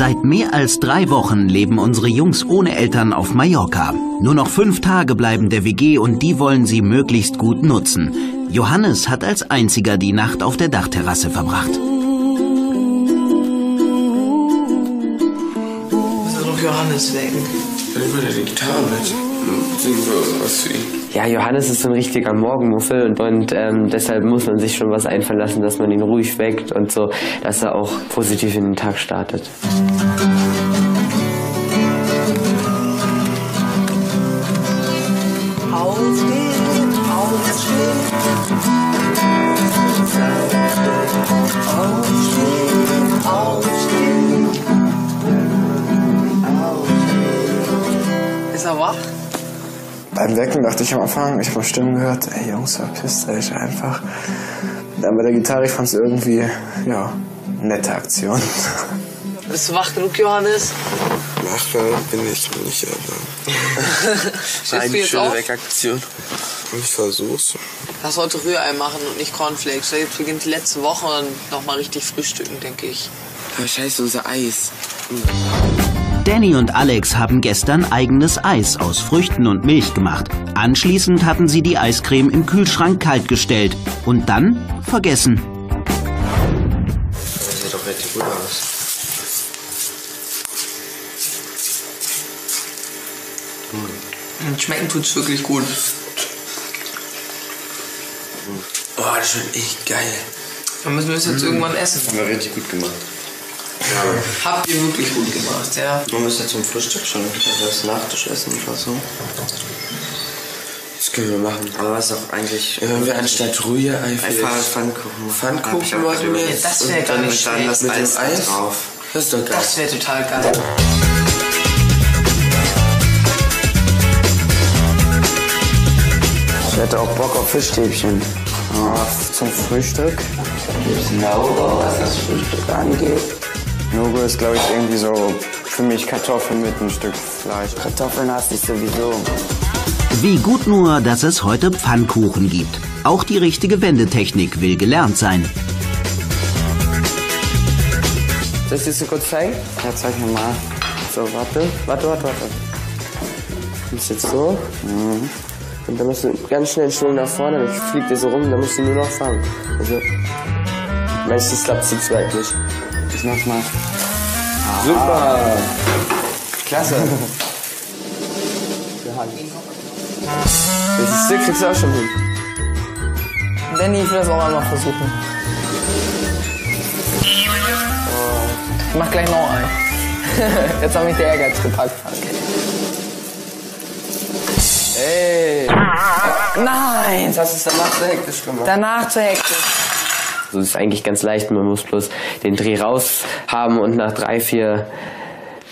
Seit mehr als drei Wochen leben unsere Jungs ohne Eltern auf Mallorca. Nur noch fünf Tage bleiben der WG und die wollen sie möglichst gut nutzen. Johannes hat als einziger die Nacht auf der Dachterrasse verbracht. Muss ja noch Johannes wecken. Ich will die Gitarre mit. Ja, Johannes ist ein richtiger Morgenmuffel und, und ähm, deshalb muss man sich schon was einfallen lassen, dass man ihn ruhig weckt und so, dass er auch positiv in den Tag startet. Aufstehen, aufstehen. Ist er wach? Beim Wecken dachte ich am Anfang, ich habe Stimmen gehört, ey Jungs, verpisst euch einfach. Dann bei der Gitarre, ich fand es irgendwie, ja, nette Aktion. Bist du wach genug, Johannes? Machbar bin ich nicht, aber eine schöne? Wegaktion. Ich versuch's. Lass heute Rührei machen und nicht Cornflakes. Jetzt beginnt die letzte Woche und nochmal richtig frühstücken, denke ich. Aber scheiße, unser Eis. Danny und Alex haben gestern eigenes Eis aus Früchten und Milch gemacht. Anschließend hatten sie die Eiscreme im Kühlschrank kalt gestellt und dann vergessen. Das sieht doch richtig gut aus. Und schmecken tut's wirklich gut. Oh, das schmeckt echt geil. Dann müssen wir es jetzt irgendwann essen. Haben wir richtig gut gemacht. Habt ihr wirklich gut gemacht, ja? Man müsste zum Frühstück schon das Nachtisch essen oder so. Das können wir machen. Aber was auch eigentlich. Ja, wenn wir anstatt Rührei Einfach Pfannkuchen machen. Pfannkuchen ich machen wir jetzt. Das wäre Und gar dann, nicht dann schlecht. das Mit dem Eis, da Eis? drauf. Das ist doch geil. Das wäre total geil. Ich hätte auch Bock auf Fischstäbchen. Zum Frühstück. No-Go, was das Frühstück angeht. No-Go ist, glaube ich, irgendwie so für mich Kartoffeln mit ein Stück Fleisch. Kartoffeln hasse ich sowieso. Wie gut nur, dass es heute Pfannkuchen gibt. Auch die richtige Wendetechnik will gelernt sein. Soll ich dir kurz zeigen? Ja, zeig mir mal. So, warte, warte, warte, warte. Du bist jetzt so. Und dann musst du ganz schnell Schwung nach vorne, dann fliegt er so rum, dann musst du nur noch fangen. Also, meistens klappt es zweit nicht. Ich mach mal. Super! Klasse. Das Stück kriegst du auch schon hin. Danny, ich will das auch einmal versuchen. Ich mach gleich noch ein. Jetzt hat mich der Ehrgeiz gepackt. Ey! Nein! Jetzt hast du es danach so hektisch gemacht. Danach zu hektisch. So ist eigentlich ganz leicht, man muss bloß den Dreh raus haben und nach drei, vier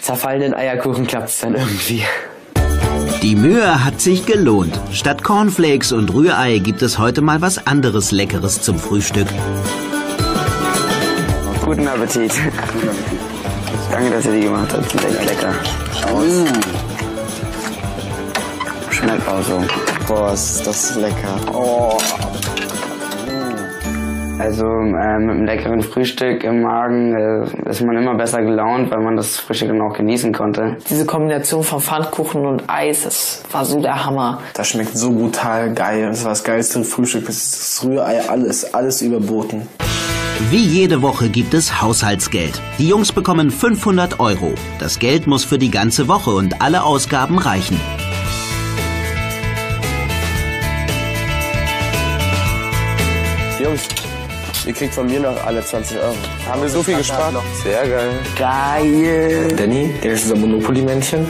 zerfallenen Eierkuchen klappt es dann irgendwie. Die Mühe hat sich gelohnt. Statt Cornflakes und Rührei gibt es heute mal was anderes Leckeres zum Frühstück. Guten Appetit. Danke, dass ihr die gemacht habt. Sind echt lecker. Schmeckt auch so. Boah, ist das lecker. Oh. Also äh, mit einem leckeren Frühstück im Magen äh, ist man immer besser gelaunt, weil man das Frühstück dann auch genießen konnte. Diese Kombination von Pfannkuchen und Eis, das war so der Hammer. Das schmeckt so brutal geil. Das war das geilste Frühstück. Das ist das Rührei, alles, alles überboten. Wie jede Woche gibt es Haushaltsgeld. Die Jungs bekommen 500 Euro. Das Geld muss für die ganze Woche und alle Ausgaben reichen. Jungs, ihr kriegt von mir noch alle 20 Euro. Haben wir so viel gespart? Sehr geil. Geil! Danny, der ist unser Monopoly-Männchen.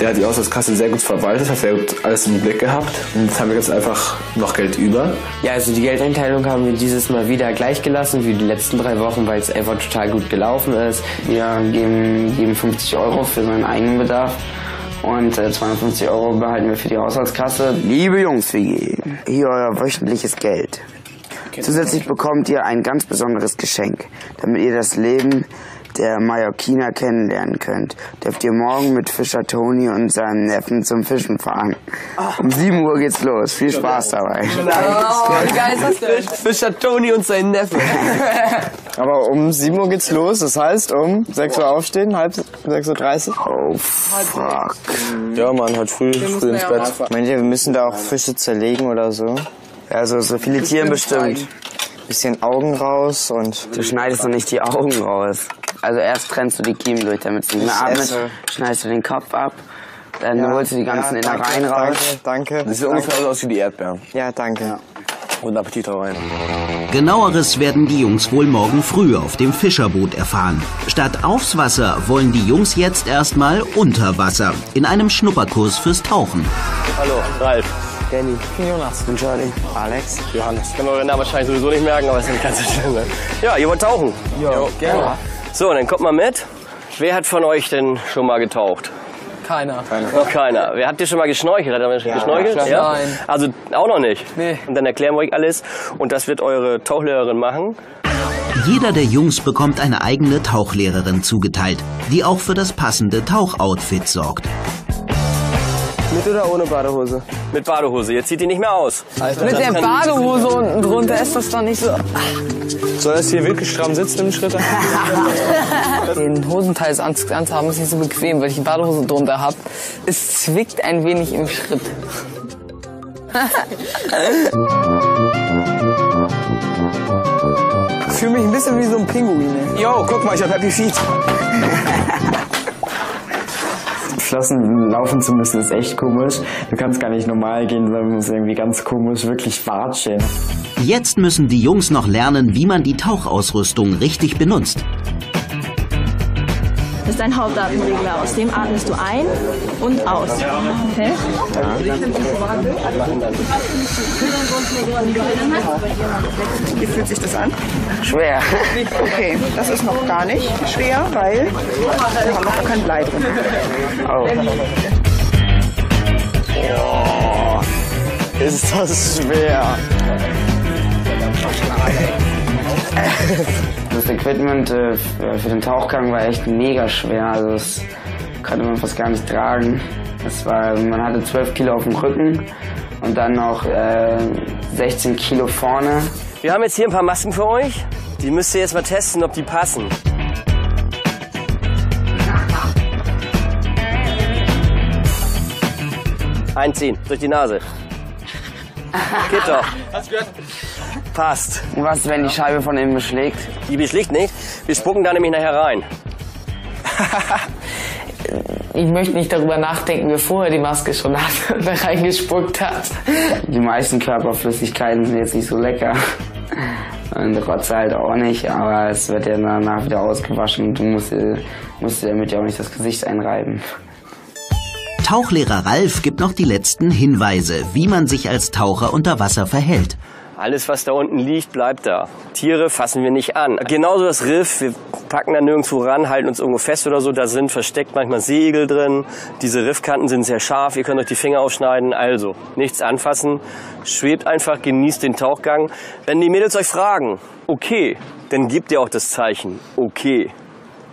Der hat die Auslandskasse sehr gut verwaltet, hat sehr gut alles im Blick gehabt. Und jetzt haben wir jetzt einfach noch Geld über. Ja, also die Geldeinteilung haben wir dieses Mal wieder gleich gelassen wie die letzten drei Wochen, weil es einfach total gut gelaufen ist. Wir geben, geben 50 Euro für seinen eigenen Bedarf und äh, 250 Euro behalten wir für die Haushaltskasse. Liebe Jungs, WG, hier euer wöchentliches Geld. Zusätzlich bekommt ihr ein ganz besonderes Geschenk, damit ihr das Leben der Mallorquiner kennenlernen könnt, dürft ihr morgen mit Fischer Toni und seinem Neffen zum Fischen fahren. Um 7 Uhr geht's los. Viel Spaß dabei. Oh, wie geil ist das denn? Fischer Toni und sein Neffe. Aber um 7 Uhr geht's los, das heißt um 6 Uhr aufstehen, halb 6.30 Uhr. Oh, fuck. Ja, man, halt früh, früh ins Bett. Meint ihr, wir müssen da auch Fische zerlegen oder so? Also so filetieren bestimmt. Bisschen Augen raus und... Du schneidest doch nicht die Augen raus. Also erst trennst du die Kiemen durch, damit es nicht mehr atmet. Schneidest du den Kopf ab. Dann holst du die ganzen ja, Innereien danke, raus. Danke, danke. Das sieht ungefähr so aus wie die Erdbeeren. Ja, danke. Guten Appetit da rein. Genaueres werden die Jungs wohl morgen früh auf dem Fischerboot erfahren. Statt aufs Wasser wollen die Jungs jetzt erstmal unter Wasser in einem Schnupperkurs fürs Tauchen. Hallo, Ralf. Danny. Jonas. Und Charlie. Alex. Johannes. Kann man euren Namen wahrscheinlich sowieso nicht merken, aber ist nicht ganz so schlimm. Ja, ihr wollt tauchen? Ja, gerne. So, dann kommt mal mit. Wer hat von euch denn schon mal getaucht? Keiner. Noch keiner. Wer hat ihr schon mal geschnorchelt? Hat er schon geschnorchelt? Nein. Also auch noch nicht? Nee. Und dann erklären wir euch alles. Und das wird eure Tauchlehrerin machen. Jeder der Jungs bekommt eine eigene Tauchlehrerin zugeteilt, die auch für das passende Tauchoutfit sorgt. Mit oder ohne Badehose? Mit Badehose. Jetzt zieht die nicht mehr aus. Mit der Badehose unten drunter ist das doch nicht so. Soll das hier wirklich stramm sitzen im Schritt? Den Hosenteil anz- anzuhaben ist nicht so bequem, weil ich die Badehose drunter habe. Es zwickt ein wenig im Schritt. Ich fühle mich ein bisschen wie so ein Pinguin. Yo, guck mal, ich hab Happy Feet. Geschlossen laufen zu müssen ist echt komisch. Du kannst gar nicht normal gehen, sondern musst irgendwie ganz komisch wirklich watscheln. Jetzt müssen die Jungs noch lernen, wie man die Tauchausrüstung richtig benutzt. Das ist dein Hauptatemregler. Aus dem atmest du ein und aus. Okay? Wie fühlt sich das an? Schwer. Okay, das ist noch gar nicht schwer, weil wir haben noch kein Blei drin. Oh. Ist das schwer. Das Equipment äh, für für den Tauchgang war echt mega schwer. Also das konnte man fast gar nicht tragen. Es war, man hatte 12 Kilo auf dem Rücken und dann noch äh, 16 Kilo vorne. Wir haben jetzt hier ein paar Masken für euch. Die müsst ihr jetzt mal testen, ob die passen. Einziehen, durch die Nase. Geht doch. Passt. Und was, wenn die Scheibe von innen beschlägt? Die beschlägt nicht. Wir spucken da nämlich nachher rein. Ich möchte nicht darüber nachdenken, wer vorher die Maske schon hat und da reingespuckt hat. Die meisten Körperflüssigkeiten sind jetzt nicht so lecker. Und Rotze halt auch nicht, aber es wird ja danach wieder ausgewaschen und du musst, äh, musst dir damit ja auch nicht das Gesicht einreiben. Tauchlehrer Ralf gibt noch die letzten Hinweise, wie man sich als Taucher unter Wasser verhält. Alles, was da unten liegt, bleibt da. Tiere fassen wir nicht an. Genauso das Riff, wir packen da nirgendwo ran, halten uns irgendwo fest oder so. Da sind versteckt manchmal Segel drin. Diese Riffkanten sind sehr scharf, ihr könnt euch die Finger aufschneiden. Also, nichts anfassen, schwebt einfach, genießt den Tauchgang. Wenn die Mädels euch fragen, okay, dann gebt ihr auch das Zeichen, okay.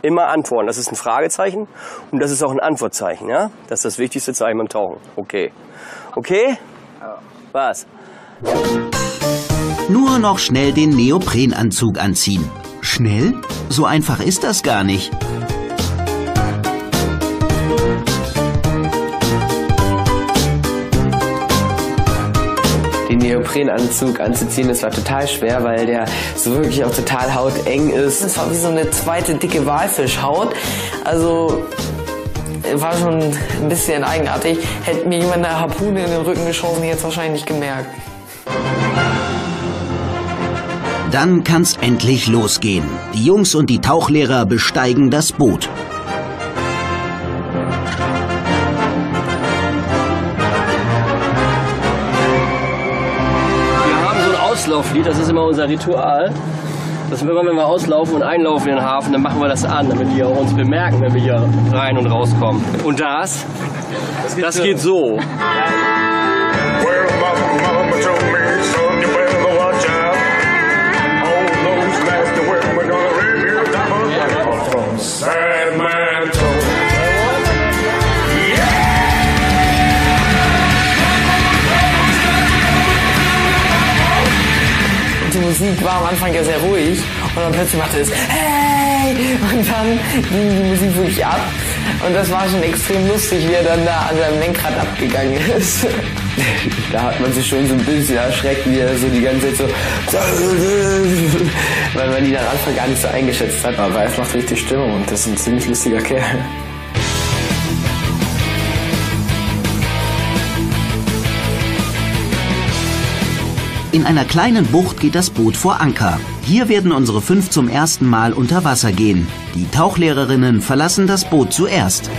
Immer antworten. Das ist ein Fragezeichen und das ist auch ein Antwortzeichen, ja? Das ist das wichtigste Zeichen beim Tauchen. Okay. Okay? Was? Nur noch schnell den Neoprenanzug anziehen. Schnell? So einfach ist das gar nicht. Den Neoprenanzug anzuziehen, das war total schwer, weil der so wirklich auch total hauteng ist. Das war wie so eine zweite dicke Walfischhaut. Also war schon ein bisschen eigenartig. Hätte mir jemand eine Harpune in den Rücken geschossen, hätte es wahrscheinlich nicht gemerkt. Dann kann's endlich losgehen. Die Jungs und die Tauchlehrer besteigen das Boot. Wir haben so ein Auslauflied, das ist immer unser Ritual. Das immer, wenn wir auslaufen und einlaufen in den Hafen, dann machen wir das an, damit die auch uns bemerken, wenn wir hier rein und rauskommen. Und das, das geht so. Sacramento. die Musik war am Anfang ja sehr ruhig und dann plötzlich machte es Hey! Und dann ging die Musik wirklich ab. Und das war schon extrem lustig, wie er dann da an seinem Lenkrad abgegangen ist. Da hat man sich schon so ein bisschen erschreckt, wie er so die ganze Zeit so. Weil man ihn am Anfang gar nicht so eingeschätzt hat. Aber Ralf macht richtig Stimmung und das ist ein ziemlich lustiger Kerl. In einer kleinen Bucht geht das Boot vor Anker. Hier werden unsere fünf zum ersten Mal unter Wasser gehen. Die Tauchlehrerinnen verlassen das Boot zuerst.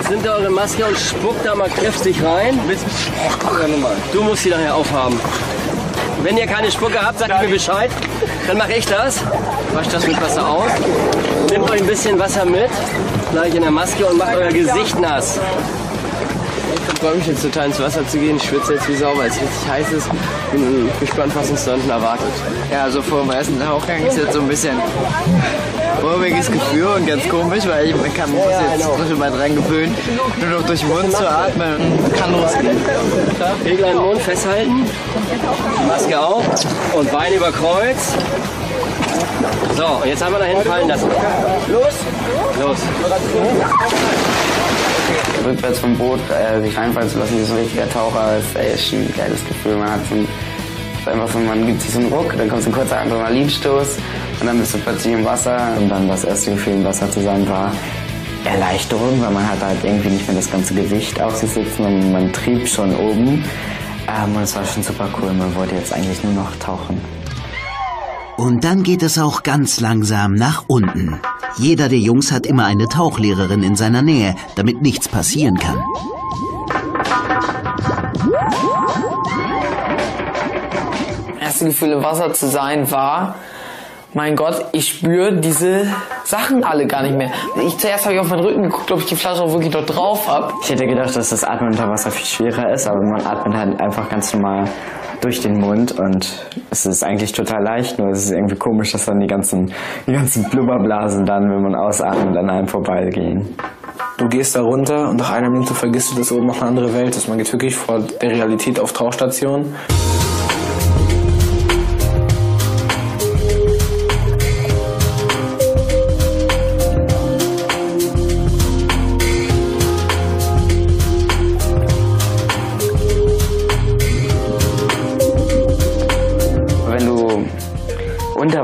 Jetzt nimmt ihr eure Maske und spuckt da mal kräftig rein. Du musst sie nachher aufhaben. Wenn ihr keine Spucke habt, sagt mir Bescheid. Dann mache ich das. Wascht das mit Wasser aus. Nehmt euch ein bisschen Wasser mit, gleich in der Maske und macht euer Gesicht nass. Ich freue mich jetzt total ins Wasser zu gehen. Ich schwitze jetzt wie Sau, weil es richtig heiß ist. Bin gespannt, was uns da unten erwartet. Ja, also vor dem ersten Tauchgang ist jetzt so ein bisschen mulmiges Gefühl und ganz komisch, weil ich man kann mich jetzt frisch mal dran gewöhnen, nur noch durch den Mund zu atmen kann losgehen. Regel an den Mund festhalten, Maske auf und Bein über Kreuz. So, und jetzt haben wir da hinten fallen lassen. Los! Los! Rückwärts vom Boot äh, sich reinfallen zu lassen, wie so ein richtiger Taucher, ist echt ein geiles Gefühl. Man hat so ein, einfach so, man gibt sich so einen Ruck, dann kommt so ein kurzer Adrenalinstoß und dann bist du plötzlich im Wasser. Und dann das erste Gefühl im Wasser zu sein war Erleichterung, weil man hat halt irgendwie nicht mehr das ganze Gewicht auf sich sitzen und man trieb schon oben. Ähm, und es war schon super cool, man wollte jetzt eigentlich nur noch tauchen. Und dann geht es auch ganz langsam nach unten. Jeder der Jungs hat immer eine Tauchlehrerin in seiner Nähe, damit nichts passieren kann. erste Gefühl im Wasser zu sein war, mein Gott, ich spüre diese Sachen alle gar nicht mehr. Ich zuerst habe ich auf meinen Rücken geguckt, ob ich die Flasche auch wirklich dort drauf habe. Ich hätte gedacht, dass das Atmen unter Wasser viel schwerer ist, aber man atmet halt einfach ganz normal durch den Mund und es ist eigentlich total leicht, nur es ist irgendwie komisch, dass dann die ganzen, die ganzen Blubberblasen dann, wenn man ausatmet, an einem vorbeigehen. Du gehst da runter und nach einer Minute vergisst du, dass oben noch eine andere Welt ist. Man geht wirklich vor der Realität auf Tauchstation.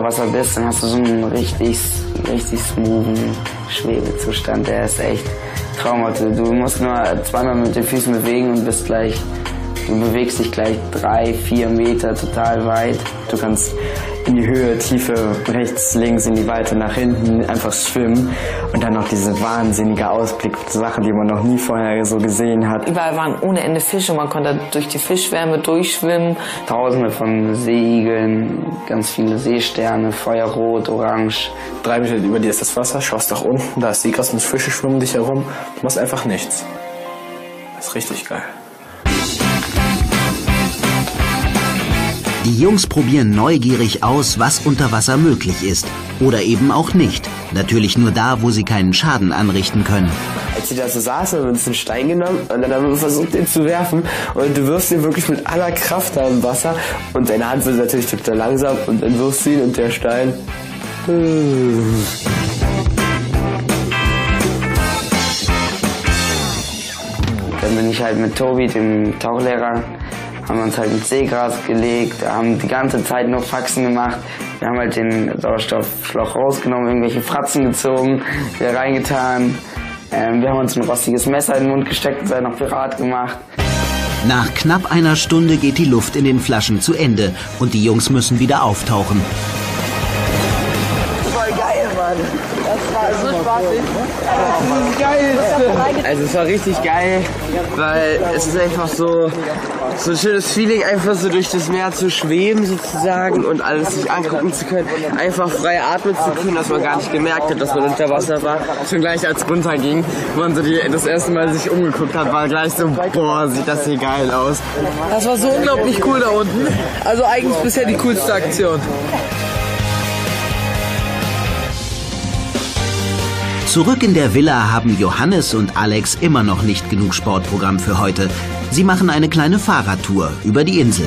Unter Wasser bist, dann hast du so einen richtig, richtig smoothen Schwebezustand. Der ist echt traumhaft. Du musst nur zweimal mit den Füßen bewegen und bist gleich, du bewegst dich gleich drei, vier Meter total weit. Du kannst in die Höhe, Tiefe, rechts, links, in die Weite, nach hinten einfach schwimmen und dann noch diese wahnsinnige Ausblick, Sachen, die man noch nie vorher so gesehen hat. Überall waren ohne Ende Fische, man konnte durch die Fischwärme durchschwimmen. Tausende von Seeigeln, ganz viele Seesterne, Feuerrot, Orange. Drei Meter über dir ist das Wasser, schaust nach unten, da ist Seegras und Fische schwimmen dich herum. Du machst einfach nichts. Das ist richtig geil. Die Jungs probieren neugierig aus, was unter Wasser möglich ist. Oder eben auch nicht. Natürlich nur da, wo sie keinen Schaden anrichten können. Als sie da so saßen, haben wir uns einen Stein genommen und dann haben wir versucht, den zu werfen. Und du wirfst ihn wirklich mit aller Kraft da im Wasser. Und deine Hand wird natürlich total langsam und dann wirfst du ihn und der Stein. Dann bin ich halt mit Tobi, dem Tauchlehrer, haben wir uns halt ins Seegras gelegt, haben die ganze Zeit nur Faxen gemacht. Wir haben halt den Sauerstoffschlauch rausgenommen, irgendwelche Fratzen gezogen, wieder reingetan. Ähm, wir haben uns ein rostiges Messer in den Mund gesteckt und seid noch Pirat gemacht. Nach knapp einer Stunde geht die Luft in den Flaschen zu Ende und die Jungs müssen wieder auftauchen. Voll geil, Mann. Das war so spaßig. Das Geilste. Also es war richtig geil, weil es ist einfach so, so ein schönes Feeling, einfach so durch das Meer zu schweben sozusagen und alles sich angucken zu können, einfach frei atmen zu können, dass man gar nicht gemerkt hat, dass man unter Wasser war. Schon gleich als es runterging, wo man so die, das erste Mal sich umgeguckt hat, war gleich so, boah, sieht das hier geil aus. Das war so unglaublich cool da unten. Also eigentlich bisher die coolste Aktion. Zurück in der Villa haben Johannes und Alex immer noch nicht genug Sportprogramm für heute. Sie machen eine kleine Fahrradtour über die Insel.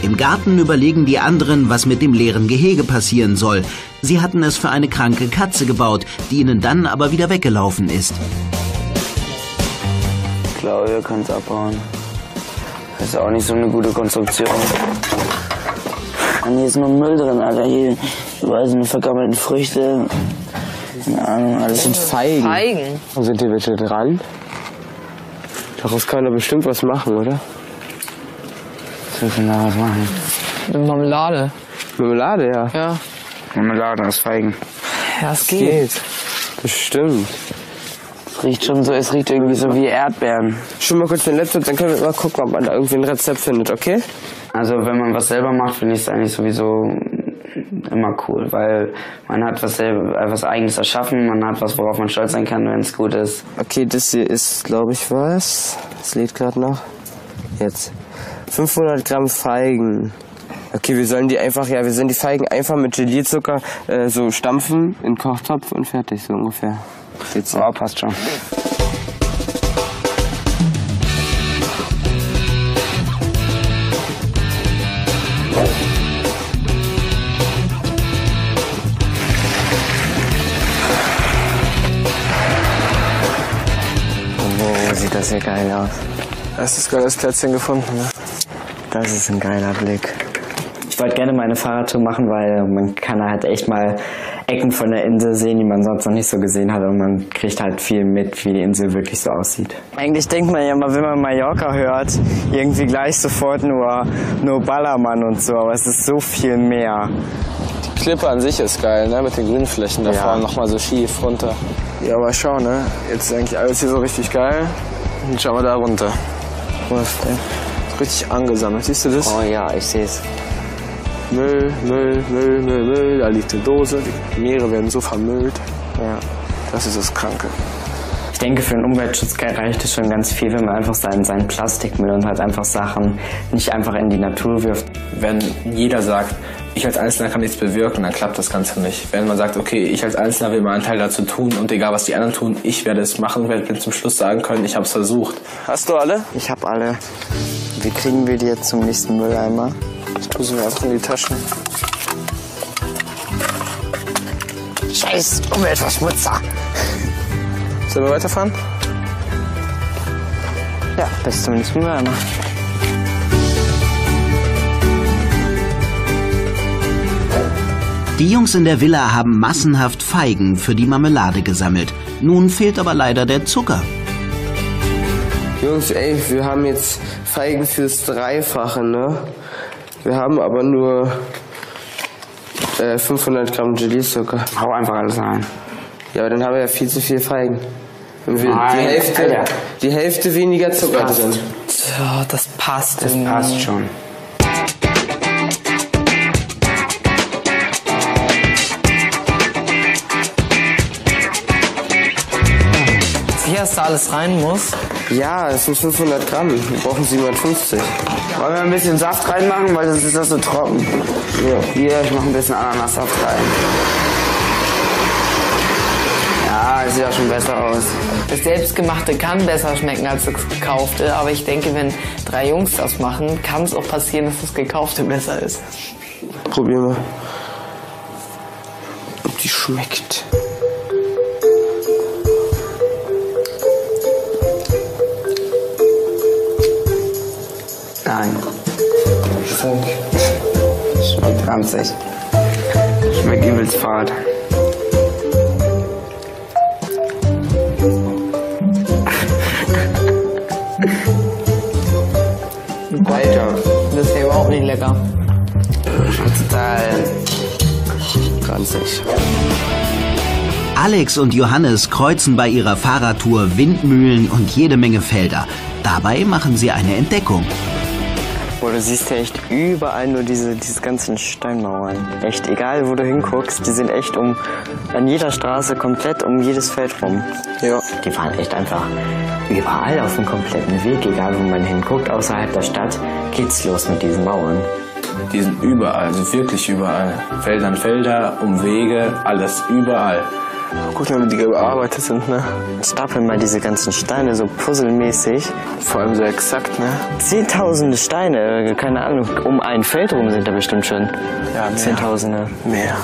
Im Garten überlegen die anderen, was mit dem leeren Gehege passieren soll. Sie hatten es für eine kranke Katze gebaut, die ihnen dann aber wieder weggelaufen ist. Ich glaube, ihr könnt es abbauen. Das ist auch nicht so eine gute Konstruktion. Und hier ist nur Müll drin, Alter. Hier sind vergammelten Früchte. Keine Ahnung, alles sind Feigen. Feigen. Und sind die bitte dran? Daraus kann man doch bestimmt was machen, oder? Was will da was machen? Eine Marmelade. Marmelade, ja. Ja. Marmelade aus Feigen. Ja, es geht. geht. Bestimmt. Es riecht schon so, es riecht irgendwie so wie Erdbeeren. Schon mal kurz den Laptop, dann können wir mal gucken, ob man da irgendwie ein Rezept findet, okay? Also wenn man was selber macht, finde ich es eigentlich sowieso immer cool, weil man hat was äh, was eigenes erschaffen, man hat was, worauf man stolz sein kann, wenn es gut ist. Okay, das hier ist, glaube ich, was. Das lädt gerade noch. Jetzt. 500 Gramm Feigen. Okay, wir sollen die einfach, ja, wir sollen die Feigen einfach mit Gelierzucker äh, so stampfen in den Kochtopf und fertig, so ungefähr. Jetzt Ja, passt schon. Sieht das hier geil aus? Erstes geiles Plätzchen gefunden. Ne? Das ist ein geiler Blick. Ich wollte gerne meine Fahrradtour machen, weil man kann halt echt mal Ecken von der Insel sehen, die man sonst noch nicht so gesehen hat und man kriegt halt viel mit, wie die Insel wirklich so aussieht. Eigentlich denkt man ja mal, wenn man Mallorca hört, irgendwie gleich sofort nur, nur Ballermann und so, aber es ist so viel mehr. Die Klippe an sich ist geil, ne? Mit den Grünflächen da Ja. vorne nochmal so schief runter. Ja, aber schau, ne? Jetzt ist eigentlich alles hier so richtig geil. Und schau mal da runter. Was denn? Richtig angesammelt, siehst du das? Oh ja, ich sehe es. Müll, Müll, Müll, Müll, Müll. Da liegt eine Dose. Die Meere werden so vermüllt. Ja. Das ist das Kranke. Ich denke, für den Umweltschutz reicht es schon ganz viel, wenn man einfach seinen, seinen Plastikmüll und halt einfach Sachen nicht einfach in die Natur wirft. Wenn jeder sagt, ich als Einzelner kann nichts bewirken, dann klappt das Ganze nicht. Wenn man sagt, okay, ich als Einzelner will meinen Teil dazu tun und egal was die anderen tun, ich werde es machen, werde mir zum Schluss sagen können, ich habe es versucht. Hast du alle? Ich habe alle. Wie kriegen wir die jetzt zum nächsten Mülleimer? Ich tue sie mir einfach in die Taschen. Scheiß Umweltverschmutzer. Sollen wir weiterfahren? Ja, bis zum nächsten Mülleimer. Die Jungs in der Villa haben massenhaft Feigen für die Marmelade gesammelt. Nun fehlt aber leider der Zucker. Jungs, ey, wir haben jetzt Feigen fürs Dreifache, ne? Wir haben aber nur äh, 500 Gramm Gelierzucker. Hau einfach alles rein. Ja, aber dann haben wir ja viel zu viel Feigen. Wenn wir Nein, die, Hälfte, Alter. die Hälfte weniger Zucker passt. drin. Tja, das passt. Das passt schon. Dass da alles rein muss? Ja, es sind 500 Gramm. Wir brauchen 750. Wollen wir ein bisschen Saft reinmachen, weil sonst ist das so trocken. Ja. Hier, ich mache ein bisschen Ananassaft rein. Ja, es sieht auch schon besser aus. Das Selbstgemachte kann besser schmecken als das Gekaufte, aber ich denke, wenn drei Jungs das machen, kann es auch passieren, dass das Gekaufte besser ist. Probier mal. Ob die schmeckt. Nein. Schmeckt ranzig. Schmeckt übelst fad. Alter. Das ist ja überhaupt nicht lecker. Schmeckt total ranzig. Alex und Johannes kreuzen bei ihrer Fahrradtour Windmühlen und jede Menge Felder. Dabei machen sie eine Entdeckung. Boah, du siehst ja echt überall nur diese, diese ganzen Steinmauern. Echt, egal wo du hinguckst, die sind echt um, an jeder Straße komplett um jedes Feld rum. Ja. Die waren echt einfach überall auf dem kompletten Weg, egal wo man hinguckt, außerhalb der Stadt, geht's los mit diesen Mauern. Die sind überall, also wirklich überall. Felder an Felder, Umwege, alles, überall. Gut, wenn die bearbeitet sind, ne? Stapeln mal diese ganzen Steine so puzzelmäßig. Vor allem so exakt, ne? Zehntausende Steine, keine Ahnung, um ein Feld rum sind da bestimmt schon. Ja, mehr. Zehntausende. Mehr.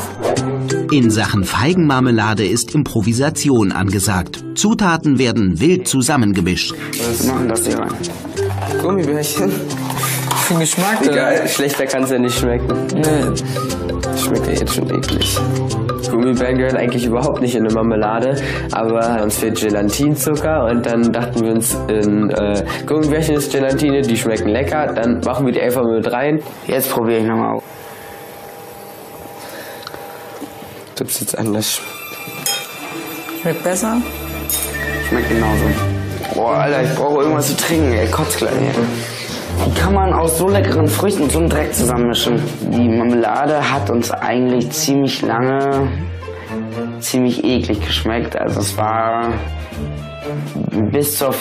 In Sachen Feigenmarmelade ist Improvisation angesagt. Zutaten werden wild zusammengemischt. Was machen das hier rein? Gummibärchen. Für Geschmack, Egal, schlechter kann es ja nicht schmecken. Nee. Schmeckt ja jetzt schon eklig. Gummibärchen gehört eigentlich überhaupt nicht in eine Marmelade, aber uns fehlt Gelatinzucker und dann dachten wir uns, in äh, Gummibärchen ist Gelatine, die schmecken lecker, dann machen wir die einfach mit rein. Jetzt probiere ich nochmal aus. Das ist jetzt anders. Schmeckt besser? Schmeckt genauso. Boah, Alter, ich brauche irgendwas zu trinken, ey, kotz gleich hier. Wie kann man aus so leckeren Früchten so einen Dreck zusammenmischen? Die Marmelade hat uns eigentlich ziemlich lange ziemlich eklig geschmeckt. Also es war bis zur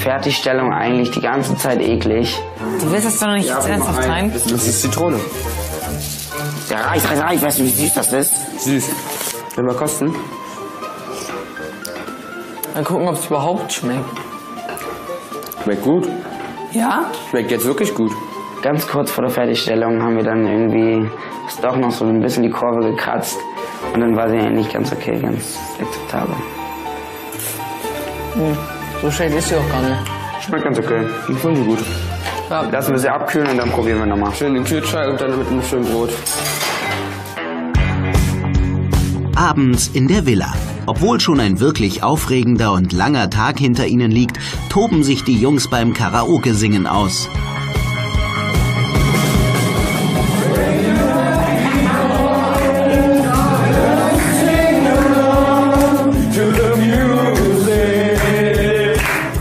Fertigstellung eigentlich die ganze Zeit eklig. Du willst das doch noch nicht jetzt ernsthaft rein? Das ist Zitrone. Ja, reich, reich, reich, weißt du, wie süß das ist? Süß. Will mal kosten? Mal gucken, ob es überhaupt schmeckt. Schmeckt gut. Ja? Schmeckt jetzt wirklich gut. Ganz kurz vor der Fertigstellung haben wir dann irgendwie ist doch noch so ein bisschen die Kurve gekratzt. Und dann war sie eigentlich ganz okay, ganz akzeptabel. Hm. So schlecht ist sie auch gar nicht. Schmeckt ganz okay. Ich finde sie gut. Ja. Lassen wir sie abkühlen und dann probieren wir nochmal. Schön den Kühlschrank und dann mit einem schönen Brot. Abends in der Villa. Obwohl schon ein wirklich aufregender und langer Tag hinter ihnen liegt, toben sich die Jungs beim Karaoke-Singen aus.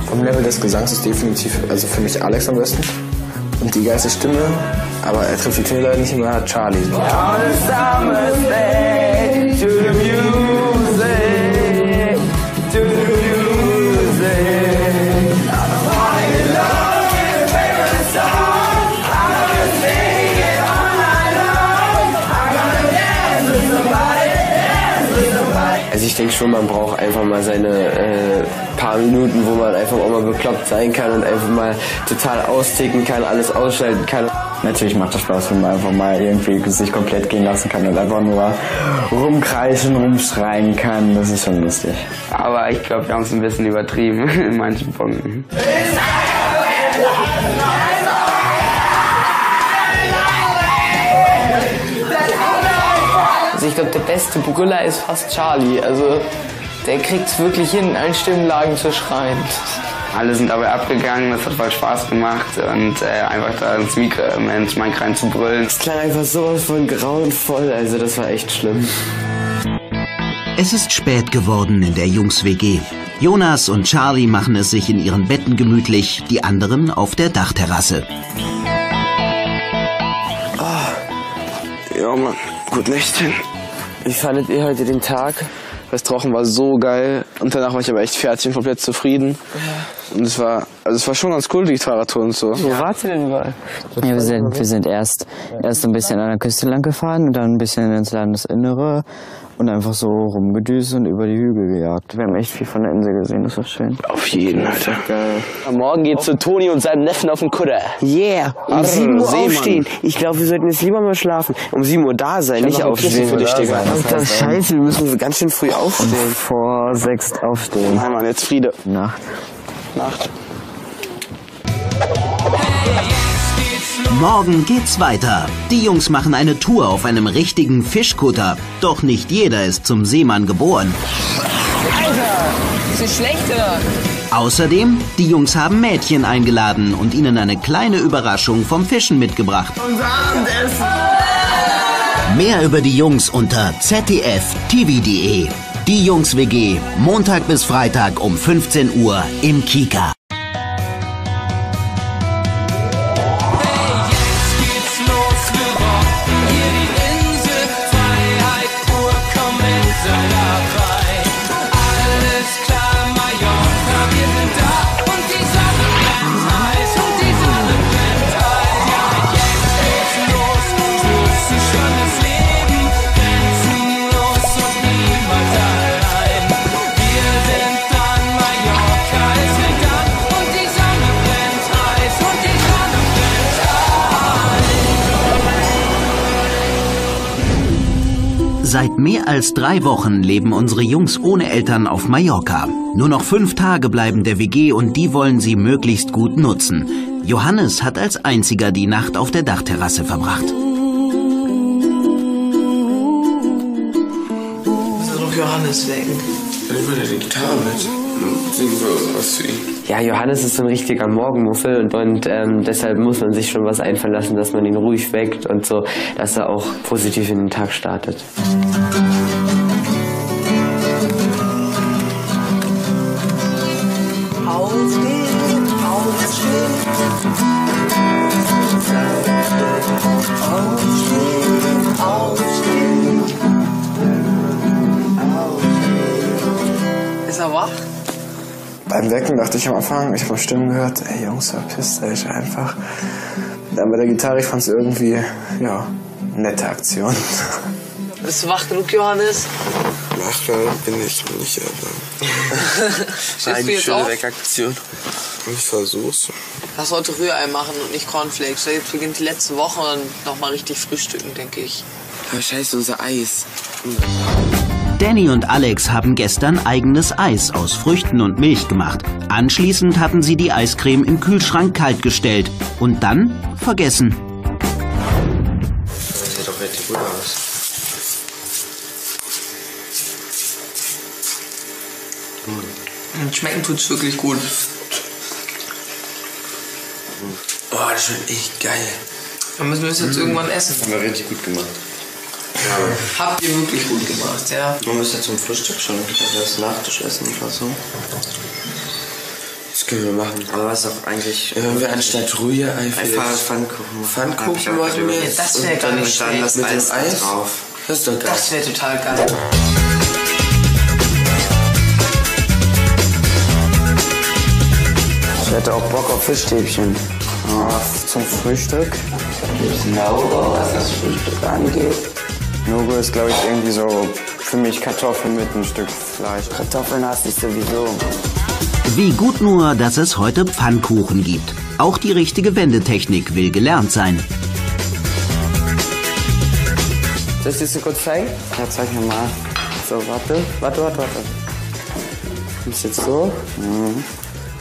Vom Level des Gesangs ist definitiv, also für mich Alex am besten. Und die geilste Stimme, aber er trifft die Töne leider nicht immer, Charlie. Also denke schon, man braucht einfach mal seine äh, paar Minuten, wo man einfach auch mal bekloppt sein kann und einfach mal total austicken kann, alles ausschalten kann. Natürlich macht das Spaß, wenn man einfach mal irgendwie sich komplett gehen lassen kann und einfach nur rumkreischen, rumschreien kann. Das ist schon lustig. Aber ich glaube, wir haben es ein bisschen übertrieben in manchen Punkten. Also ich glaube, der beste Brüller ist fast Charlie. Also der kriegt es wirklich hin, in allen Stimmlagen zu schreien. Alle sind dabei abgegangen, das hat voll Spaß gemacht und äh, einfach da ins Mikro, äh, Mic rein zu brüllen. Es klang einfach sowas von grauenvoll, also das war echt schlimm. Es ist spät geworden in der Jungs-WG. Jonas und Charlie machen es sich in ihren Betten gemütlich, die anderen auf der Dachterrasse. Ja, Mann. Gut Nächtchen. Wie fandet ihr heute den Tag? Das Tauchen war so geil. Und danach war ich aber echt fertig und komplett zufrieden. Und es war, also es war schon ganz cool, die Fahrradtour und so. Wo wart ihr denn überall? Ja, wir sind, wir sind erst, erst ein bisschen an der Küste lang gefahren und dann ein bisschen ins Landesinnere und einfach so rumgedüst und über die Hügel gejagt. Wir haben echt viel von der Insel gesehen, das war schön. Auf jeden, Alter. Geil. Morgen geht's zu Toni und seinem Neffen auf den Kutter. Yeah, um Arr, 7 Uhr Seemann. aufstehen. Ich glaube, wir sollten jetzt lieber mal schlafen. Um 7 Uhr da sein, nicht aufstehen. für dich, Digga. Alter, scheiße, wir müssen ganz schön früh aufstehen. Vor sechs aufstehen. Nein, Mann, jetzt Friede. Nacht. Nacht. Morgen geht's weiter. Die Jungs machen eine Tour auf einem richtigen Fischkutter. Doch nicht jeder ist zum Seemann geboren. Alter, ist schlecht, oder? Außerdem, die Jungs haben Mädchen eingeladen und ihnen eine kleine Überraschung vom Fischen mitgebracht. Unser Abendessen. Mehr über die Jungs unter zdf-tv.de. Die Jungs WG, Montag bis Freitag um 15 Uhr im Kika. Seit mehr als drei Wochen leben unsere Jungs ohne Eltern auf Mallorca. Nur noch fünf Tage bleiben der WG und die wollen sie möglichst gut nutzen. Johannes hat als einziger die Nacht auf der Dachterrasse verbracht. noch Johannes wecken. Ich will die Gitarre mit. Ja, Johannes ist so ein richtiger Morgenmuffel und, und ähm, deshalb muss man sich schon was einfallen lassen, dass man ihn ruhig weckt und so, dass er auch positiv in den Tag startet. Beim Wecken dachte ich am Anfang, ich habe Stimmen gehört, ey Jungs, verpisst euch einfach. Dann bei der Gitarre, ich fand es irgendwie, ja, nette Aktion. Bist du wach genug, Johannes? Wach bin ich nicht, aber. Eine schöne auf? Weckaktion. Ich versuch's. Lass heute Rührei machen und nicht Cornflakes. Jetzt beginnt die letzte Woche und nochmal richtig frühstücken, denke ich. Aber scheiße, unser Eis. Danny und Alex haben gestern eigenes Eis aus Früchten und Milch gemacht. Anschließend hatten sie die Eiscreme im Kühlschrank kalt gestellt und dann vergessen. Das sieht doch richtig gut aus. Und schmecken tut's wirklich gut. Oh, das schmeckt echt geil. Dann müssen wir es jetzt irgendwann essen. Haben wir richtig gut gemacht. Habt ihr wirklich gut gemacht, ja? Man muss ja zum Frühstück schon das Nachtisch essen oder so. Das können wir machen. Aber was auch eigentlich. Wenn wir anstatt Rührei Einfach Pfannkuchen. Pfannkuchen machen wir. Ja, das wäre gar nicht dann das schlecht. mit dem Eis drauf. Das ist doch geil. Das wäre total geil. Ich hätte auch Bock auf Fischstäbchen. Zum Frühstück? No, was das Frühstück angeht. No-Go ist, glaube ich, irgendwie so für mich Kartoffeln mit ein Stück Fleisch. Kartoffeln hast du sowieso. Wie gut nur, dass es heute Pfannkuchen gibt. Auch die richtige Wendetechnik will gelernt sein. Ich dir so kurz zeigen? Ja, zeig mir mal. So, warte. Warte, warte, warte. Du bist jetzt so.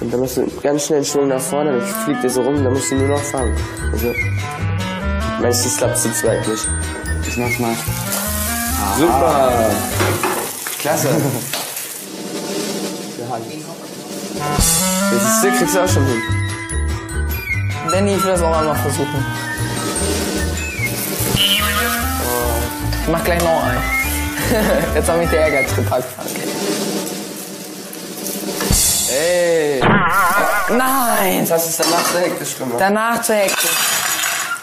Und dann musst du ganz schnell einen Schwung nach vorne, dann fliegt der so rum, dann musst du nur noch fangen. Also, meistens klappt es zweit nicht. Ich mach's mal. Super! Klasse! Das Stück kriegst du auch schon hin. Danny, ich will das auch einmal versuchen. Ich mach gleich noch ein. Jetzt hat mich der Ehrgeiz gepackt. Ey! Nein! Das ist danach so hektisch gemacht. Danach zu hektisch.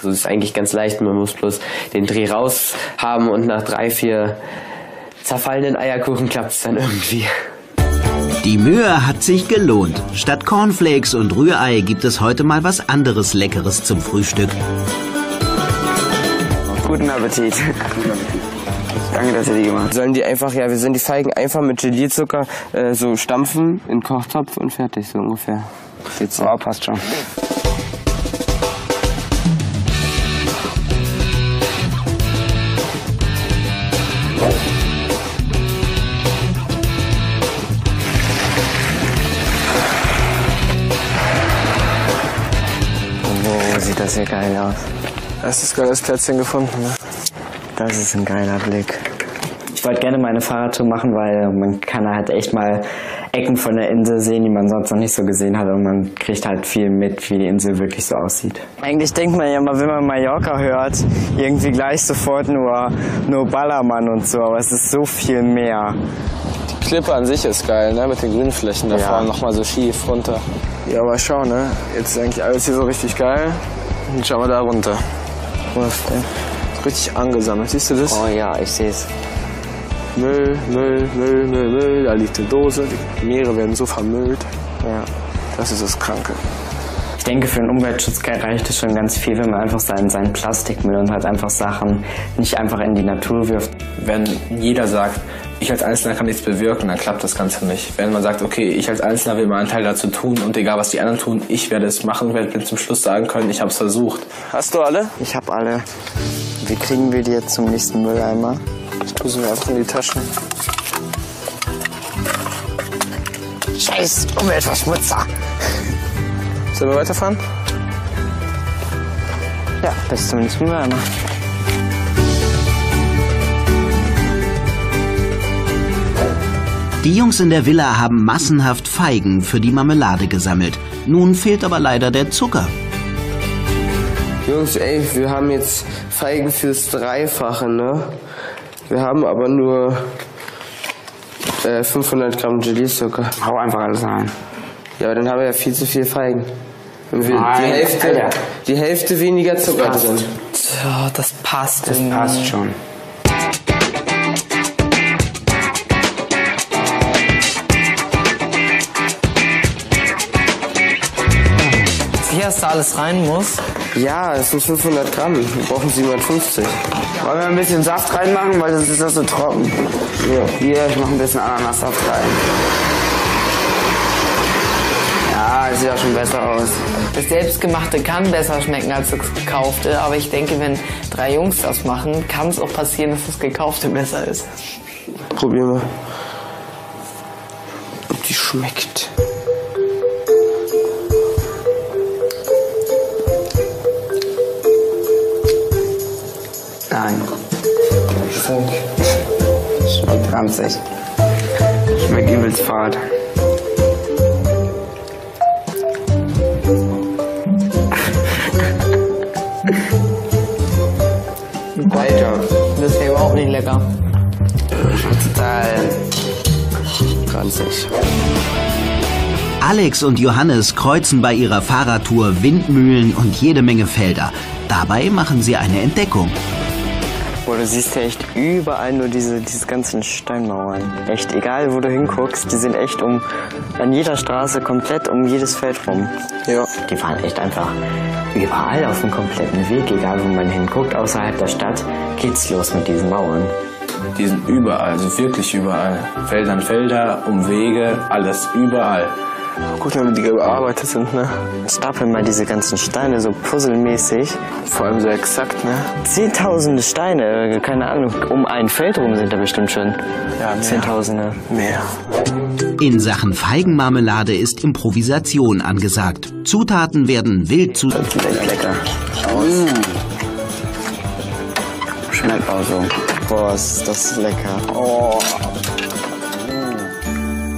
So ist eigentlich ganz leicht. Man muss bloß den Dreh raus haben und nach drei, vier zerfallenen Eierkuchen klappt es dann irgendwie. Die Mühe hat sich gelohnt. Statt Cornflakes und Rührei gibt es heute mal was anderes Leckeres zum Frühstück. Guten Appetit. Danke, dass ihr die gemacht habt. Sollen die einfach, ja, wir sollen die Feigen einfach mit Gelierzucker äh, so stampfen in den Kochtopf und fertig, so ungefähr. Jetzt Oh, passt schon. Sieht das hier geil aus? Erstes geiles Plätzchen gefunden, ne? Das ist ein geiler Blick. Ich wollte gerne meine Fahrradtour machen, weil man kann halt echt mal Ecken von der Insel sehen, die man sonst noch nicht so gesehen hat und man kriegt halt viel mit, wie die Insel wirklich so aussieht. Eigentlich denkt man ja mal, wenn man Mallorca hört, irgendwie gleich sofort nur, nur Ballermann und so, aber es ist so viel mehr. Die Klippe an sich ist geil, ne? Mit den grünen Flächen da Ja. vorne nochmal so schief runter. Ja, aber schau, ne? Jetzt ist eigentlich alles hier so richtig geil. Und schau mal da runter. Was denn? Richtig angesammelt, siehst du das? Oh ja, ich sehe es. Müll, Müll, Müll, Müll, Müll. Da liegt eine Dose. Die Meere werden so vermüllt. Ja. Das ist das Kranke. Ich denke, für den Umweltschutz reicht es schon ganz viel, wenn man einfach seinen, seinen Plastikmüll und halt einfach Sachen nicht einfach in die Natur wirft. Wenn jeder sagt, ich als Einzelner kann nichts bewirken, dann klappt das Ganze nicht. Wenn man sagt, okay, ich als Einzelner will meinen Teil dazu tun und egal was die anderen tun, ich werde es machen, werde zum Schluss sagen können, ich habe es versucht. Hast du alle? Ich habe alle. Wie kriegen wir die jetzt zum nächsten Mülleimer? Das tun wir einfach in die Taschen. Scheiß Umweltverschmutzer. Sollen wir weiterfahren? Ja, bis zum nächsten Mal. Die Jungs in der Villa haben massenhaft Feigen für die Marmelade gesammelt. Nun fehlt aber leider der Zucker. Jungs, ey, wir haben jetzt Feigen fürs Dreifache, ne? Wir haben aber nur äh, 500 Gramm Gelee-Zucker. Hau einfach alles rein. Ja, aber dann haben wir ja viel zu viel Feigen. Wenn wir Nein, die, Hälfte, Alter. die Hälfte weniger Zucker passt. drin. Tja, das passt. Das passt schon. Sicher, dass da alles rein muss. Ja, es sind 500 Gramm. Wir brauchen 750. Wollen wir ein bisschen Saft reinmachen, weil sonst ist das so trocken. Ja. Hier, ich mache ein bisschen Ananassaft rein. Ja, das sieht auch schon besser aus. Das Selbstgemachte kann besser schmecken als das Gekaufte, aber ich denke, wenn drei Jungs das machen, kann es auch passieren, dass das Gekaufte besser ist. Probieren wir. Ob die schmeckt. Nein. Schmeckt ranzig. Schmeckt übelst fad. Alter. Das ist ja überhaupt nicht lecker. Total ranzig. Alex und Johannes kreuzen bei ihrer Fahrradtour Windmühlen und jede Menge Felder. Dabei machen sie eine Entdeckung. Boah, du siehst ja echt überall nur diese, diese ganzen Steinmauern. Echt, egal wo du hinguckst, die sind echt um, an jeder Straße komplett um jedes Feld rum. Ja. Die fahren echt einfach überall auf dem kompletten Weg, egal wo man hinguckt, außerhalb der Stadt, geht's los mit diesen Mauern. Die sind überall, also wirklich überall. Felder an Felder, Umwege, alles, überall. Gut, wenn die gearbeitet sind, ne? Stapeln mal diese ganzen Steine so puzzelmäßig. Vor allem so exakt, ne? Zehntausende Steine, keine Ahnung, um ein Feld rum sind da bestimmt schon. Ja, mehr. Zehntausende. Mehr. In Sachen Feigenmarmelade ist Improvisation angesagt. Zutaten werden wild zu... Das sieht echt lecker aus. Schmeckt auch so. Boah, ist das lecker. Oh.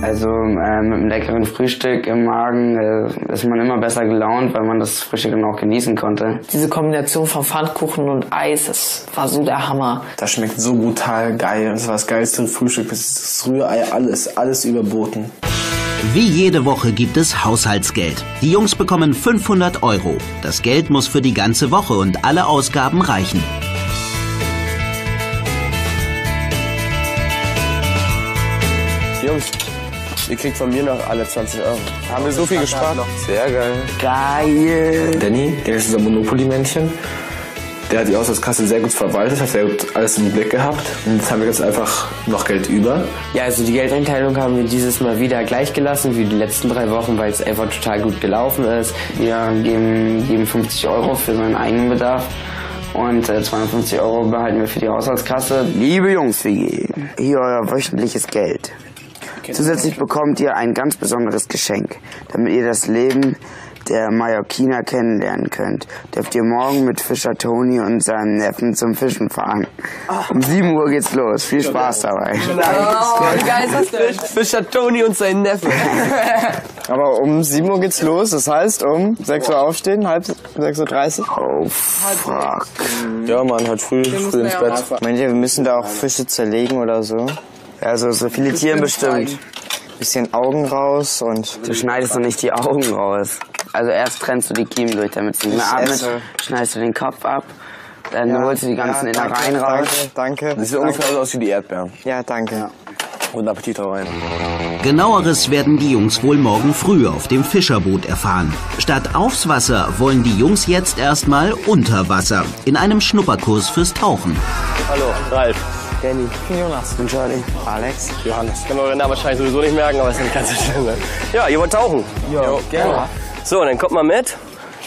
Also äh, mit einem leckeren Frühstück im Magen äh, ist man immer besser gelaunt, weil man das Frühstück dann auch genießen konnte. Diese Kombination von Pfannkuchen und Eis, das war so der Hammer. Das schmeckt so brutal geil. Das war das geilste Frühstück. Das ist das Rührei, alles, alles überboten. Wie jede Woche gibt es Haushaltsgeld. Die Jungs bekommen 500 Euro. Das Geld muss für die ganze Woche und alle Ausgaben reichen. Jungs, ihr kriegt von mir noch alle 20 Euro. Haben wir so viel gespart? Sehr geil. Geil! Danny, der ist unser Monopoly-Männchen. Der hat die Auslandskasse sehr gut verwaltet, hat sehr gut alles im Blick gehabt. Und jetzt haben wir jetzt einfach noch Geld über. Ja, also die Geldeinteilung haben wir dieses Mal wieder gleich gelassen wie die letzten drei Wochen, weil es einfach total gut gelaufen ist. Wir geben, geben 50 Euro für seinen eigenen Bedarf und äh, 250 Euro behalten wir für die Haushaltskasse. Liebe Jungs, WG, hier euer wöchentliches Geld. Zusätzlich bekommt ihr ein ganz besonderes Geschenk, damit ihr das Leben der Mallorquiner kennenlernen könnt. Dürft ihr morgen mit Fischer Toni und seinem Neffen zum Fischen fahren. Um 7 Uhr geht's los. Viel Spaß dabei. wie geil ist das denn? Fischer Toni und sein Neffe. Aber um 7 Uhr geht's los, das heißt um 6 Uhr aufstehen, halb 6.30 Uhr. Oh, fuck. Ja, Mann, halt früh, früh ins Bett. Meint ihr, wir müssen da auch Fische zerlegen oder so? Also so filetieren bestimmt. Bisschen Augen raus und... Du schneidest doch nicht die Augen raus. Also erst trennst du die Kiemen durch, damit es nicht mehr atmet. esse. Schneidest du den Kopf ab. Dann holst du die ganzen Innereien raus. Danke, danke. Das sieht ungefähr so aus wie die Erdbeeren. Ja, danke. Guten Appetit da rein. Genaueres werden die Jungs wohl morgen früh auf dem Fischerboot erfahren. Statt aufs Wasser wollen die Jungs jetzt erstmal unter Wasser in einem Schnupperkurs fürs Tauchen. Hallo, Ralf. Danny. Jonas. Und Charlie. Alex. Johannes. Können wir euren Namen wahrscheinlich sowieso nicht merken, aber es ist nicht ganz so schlimm. Ne? Ja, ihr wollt tauchen. Jo, gerne. So, dann kommt mal mit.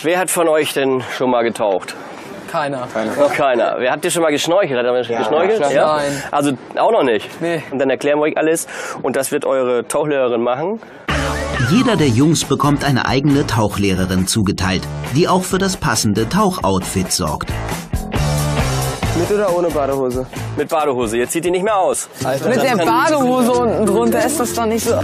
Wer hat von euch denn schon mal getaucht? Keiner. Noch keiner. Wer habt ihr schon mal geschnorchelt? Hat ihr schon geschnorchelt? klar. Nein. Also auch noch nicht. Nee. Und dann erklären wir euch alles. Und das wird eure Tauchlehrerin machen. Jeder der Jungs bekommt eine eigene Tauchlehrerin zugeteilt, die auch für das passende Tauchoutfit sorgt. Mit oder ohne Badehose? Mit Badehose. Jetzt sieht die nicht mehr aus. Mit der Badehose unten drunter ist das doch nicht so.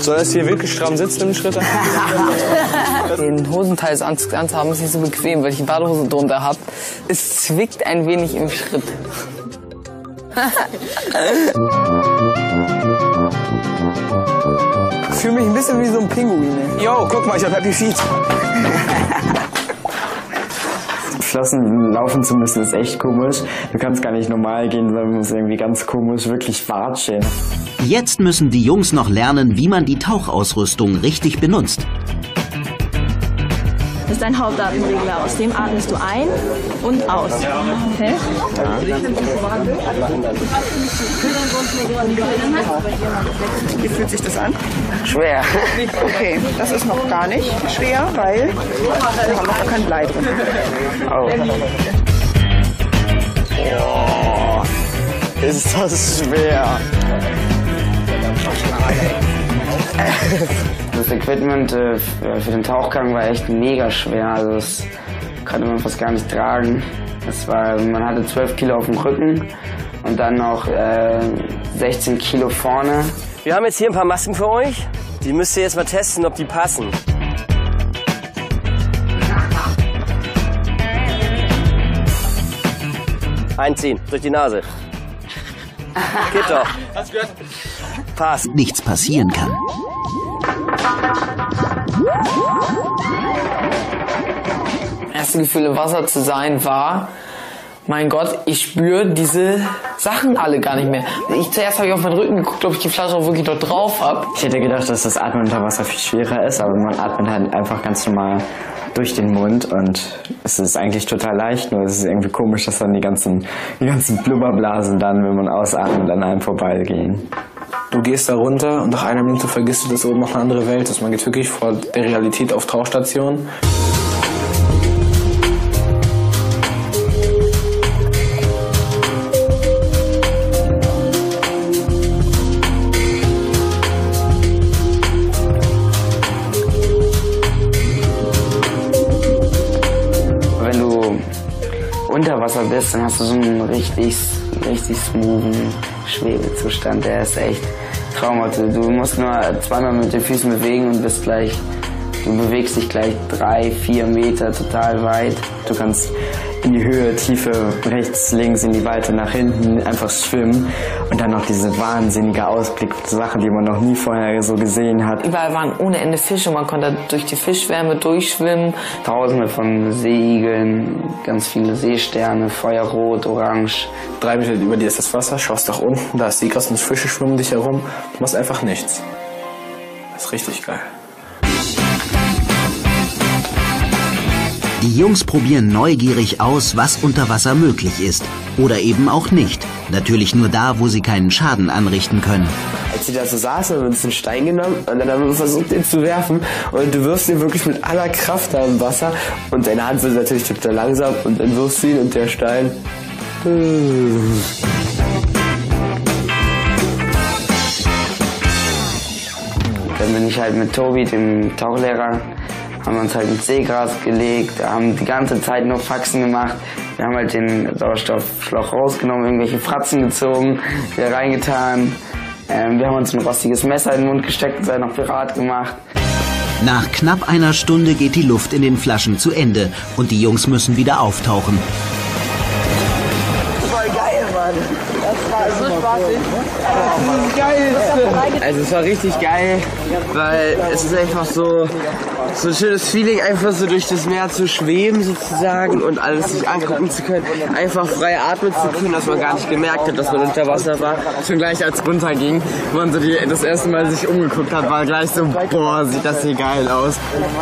Soll das hier wirklich stramm sitzen im Schritt? Den Hosenteil anzuhaben ist nicht so bequem, weil ich die Badehose drunter habe. Es zwickt ein wenig im Schritt. Ich fühle mich ein bisschen wie so ein Pinguin. Yo, guck mal, ich hab Happy Feet. Flossen laufen zu müssen ist echt komisch. Du kannst gar nicht normal gehen, sondern musst irgendwie ganz komisch wirklich watscheln. Jetzt müssen die Jungs noch lernen, wie man die Tauchausrüstung richtig benutzt. Ist ein Hauptatemregler. Aus dem atmest du ein und aus. Okay? Wie fühlt sich das an? Schwer. Okay, das ist noch gar nicht schwer, weil wir haben noch kein Blei drin. Oh. Ist das schwer. Das Equipment äh, f- für den Tauchgang war echt mega schwer. Also das konnte man fast gar nicht tragen. Das war, man hatte 12 Kilo auf dem Rücken und dann noch äh, 16 Kilo vorne. Wir haben jetzt hier ein paar Masken für euch. Die müsst ihr jetzt mal testen, ob die passen. Einziehen, durch die Nase. Geht doch. Passt. Nichts passieren kann. erste Gefühl im Wasser zu sein war, mein Gott, ich spüre diese Sachen alle gar nicht mehr. Ich zuerst habe ich auf meinen Rücken geguckt, ob ich die Flasche auch wirklich dort drauf habe. Ich hätte gedacht, dass das Atmen unter Wasser viel schwerer ist, aber man atmet halt einfach ganz normal durch den Mund und es ist eigentlich total leicht, nur es ist irgendwie komisch, dass dann die ganzen, die ganzen Blubberblasen dann, wenn man ausatmet, an einem vorbeigehen. Du gehst da runter und nach einer Minute vergisst du, dass oben noch eine andere Welt ist. Man geht wirklich vor der Realität auf Tauchstation. Wenn du unter Wasser bist, dann hast du so einen richtig, richtig smoothen Schwebezustand. Der ist echt traumhaft. Du musst nur zweimal mit den Füßen bewegen und bist gleich, du bewegst dich gleich drei, vier Meter total weit. Du kannst in die Höhe, Tiefe, rechts, links, in die Weite, nach hinten einfach schwimmen und dann noch diese wahnsinnige Ausblick, Sachen, die man noch nie vorher so gesehen hat. Überall waren ohne Ende Fische, man konnte durch die Fischwärme durchschwimmen. Tausende von Seeigeln, ganz viele Seesterne, Feuerrot, Orange. Drei Meter über dir ist das Wasser, schaust nach unten, da ist Seegras und Fische schwimmen dich herum. Du machst einfach nichts. Das ist richtig geil. Die Jungs probieren neugierig aus, was unter Wasser möglich ist. Oder eben auch nicht. Natürlich nur da, wo sie keinen Schaden anrichten können. Als sie da so saßen, haben wir uns einen Stein genommen und dann haben wir versucht, den zu werfen. Und du wirfst ihn wirklich mit aller Kraft da im Wasser. Und deine Hand wird natürlich total langsam und dann wirfst du ihn und der Stein. Dann bin ich halt mit Tobi, dem Tauchlehrer, haben uns halt ins Seegras gelegt, haben die ganze Zeit nur Faxen gemacht. Wir haben halt den Sauerstoffschlauch rausgenommen, irgendwelche Fratzen gezogen, wieder reingetan. Ähm, wir haben uns ein rostiges Messer in den Mund gesteckt und seid noch Pirat gemacht. Nach knapp einer Stunde geht die Luft in den Flaschen zu Ende und die Jungs müssen wieder auftauchen. Also es war richtig geil, weil es ist einfach so, so ein schönes Feeling, einfach so durch das Meer zu schweben sozusagen und alles sich angucken zu können, einfach frei atmen zu können, dass man gar nicht gemerkt hat, dass man unter Wasser war. Schon gleich als es runterging, man so die, das erste Mal sich umgeguckt hat, war gleich so, boah, sieht das hier geil aus.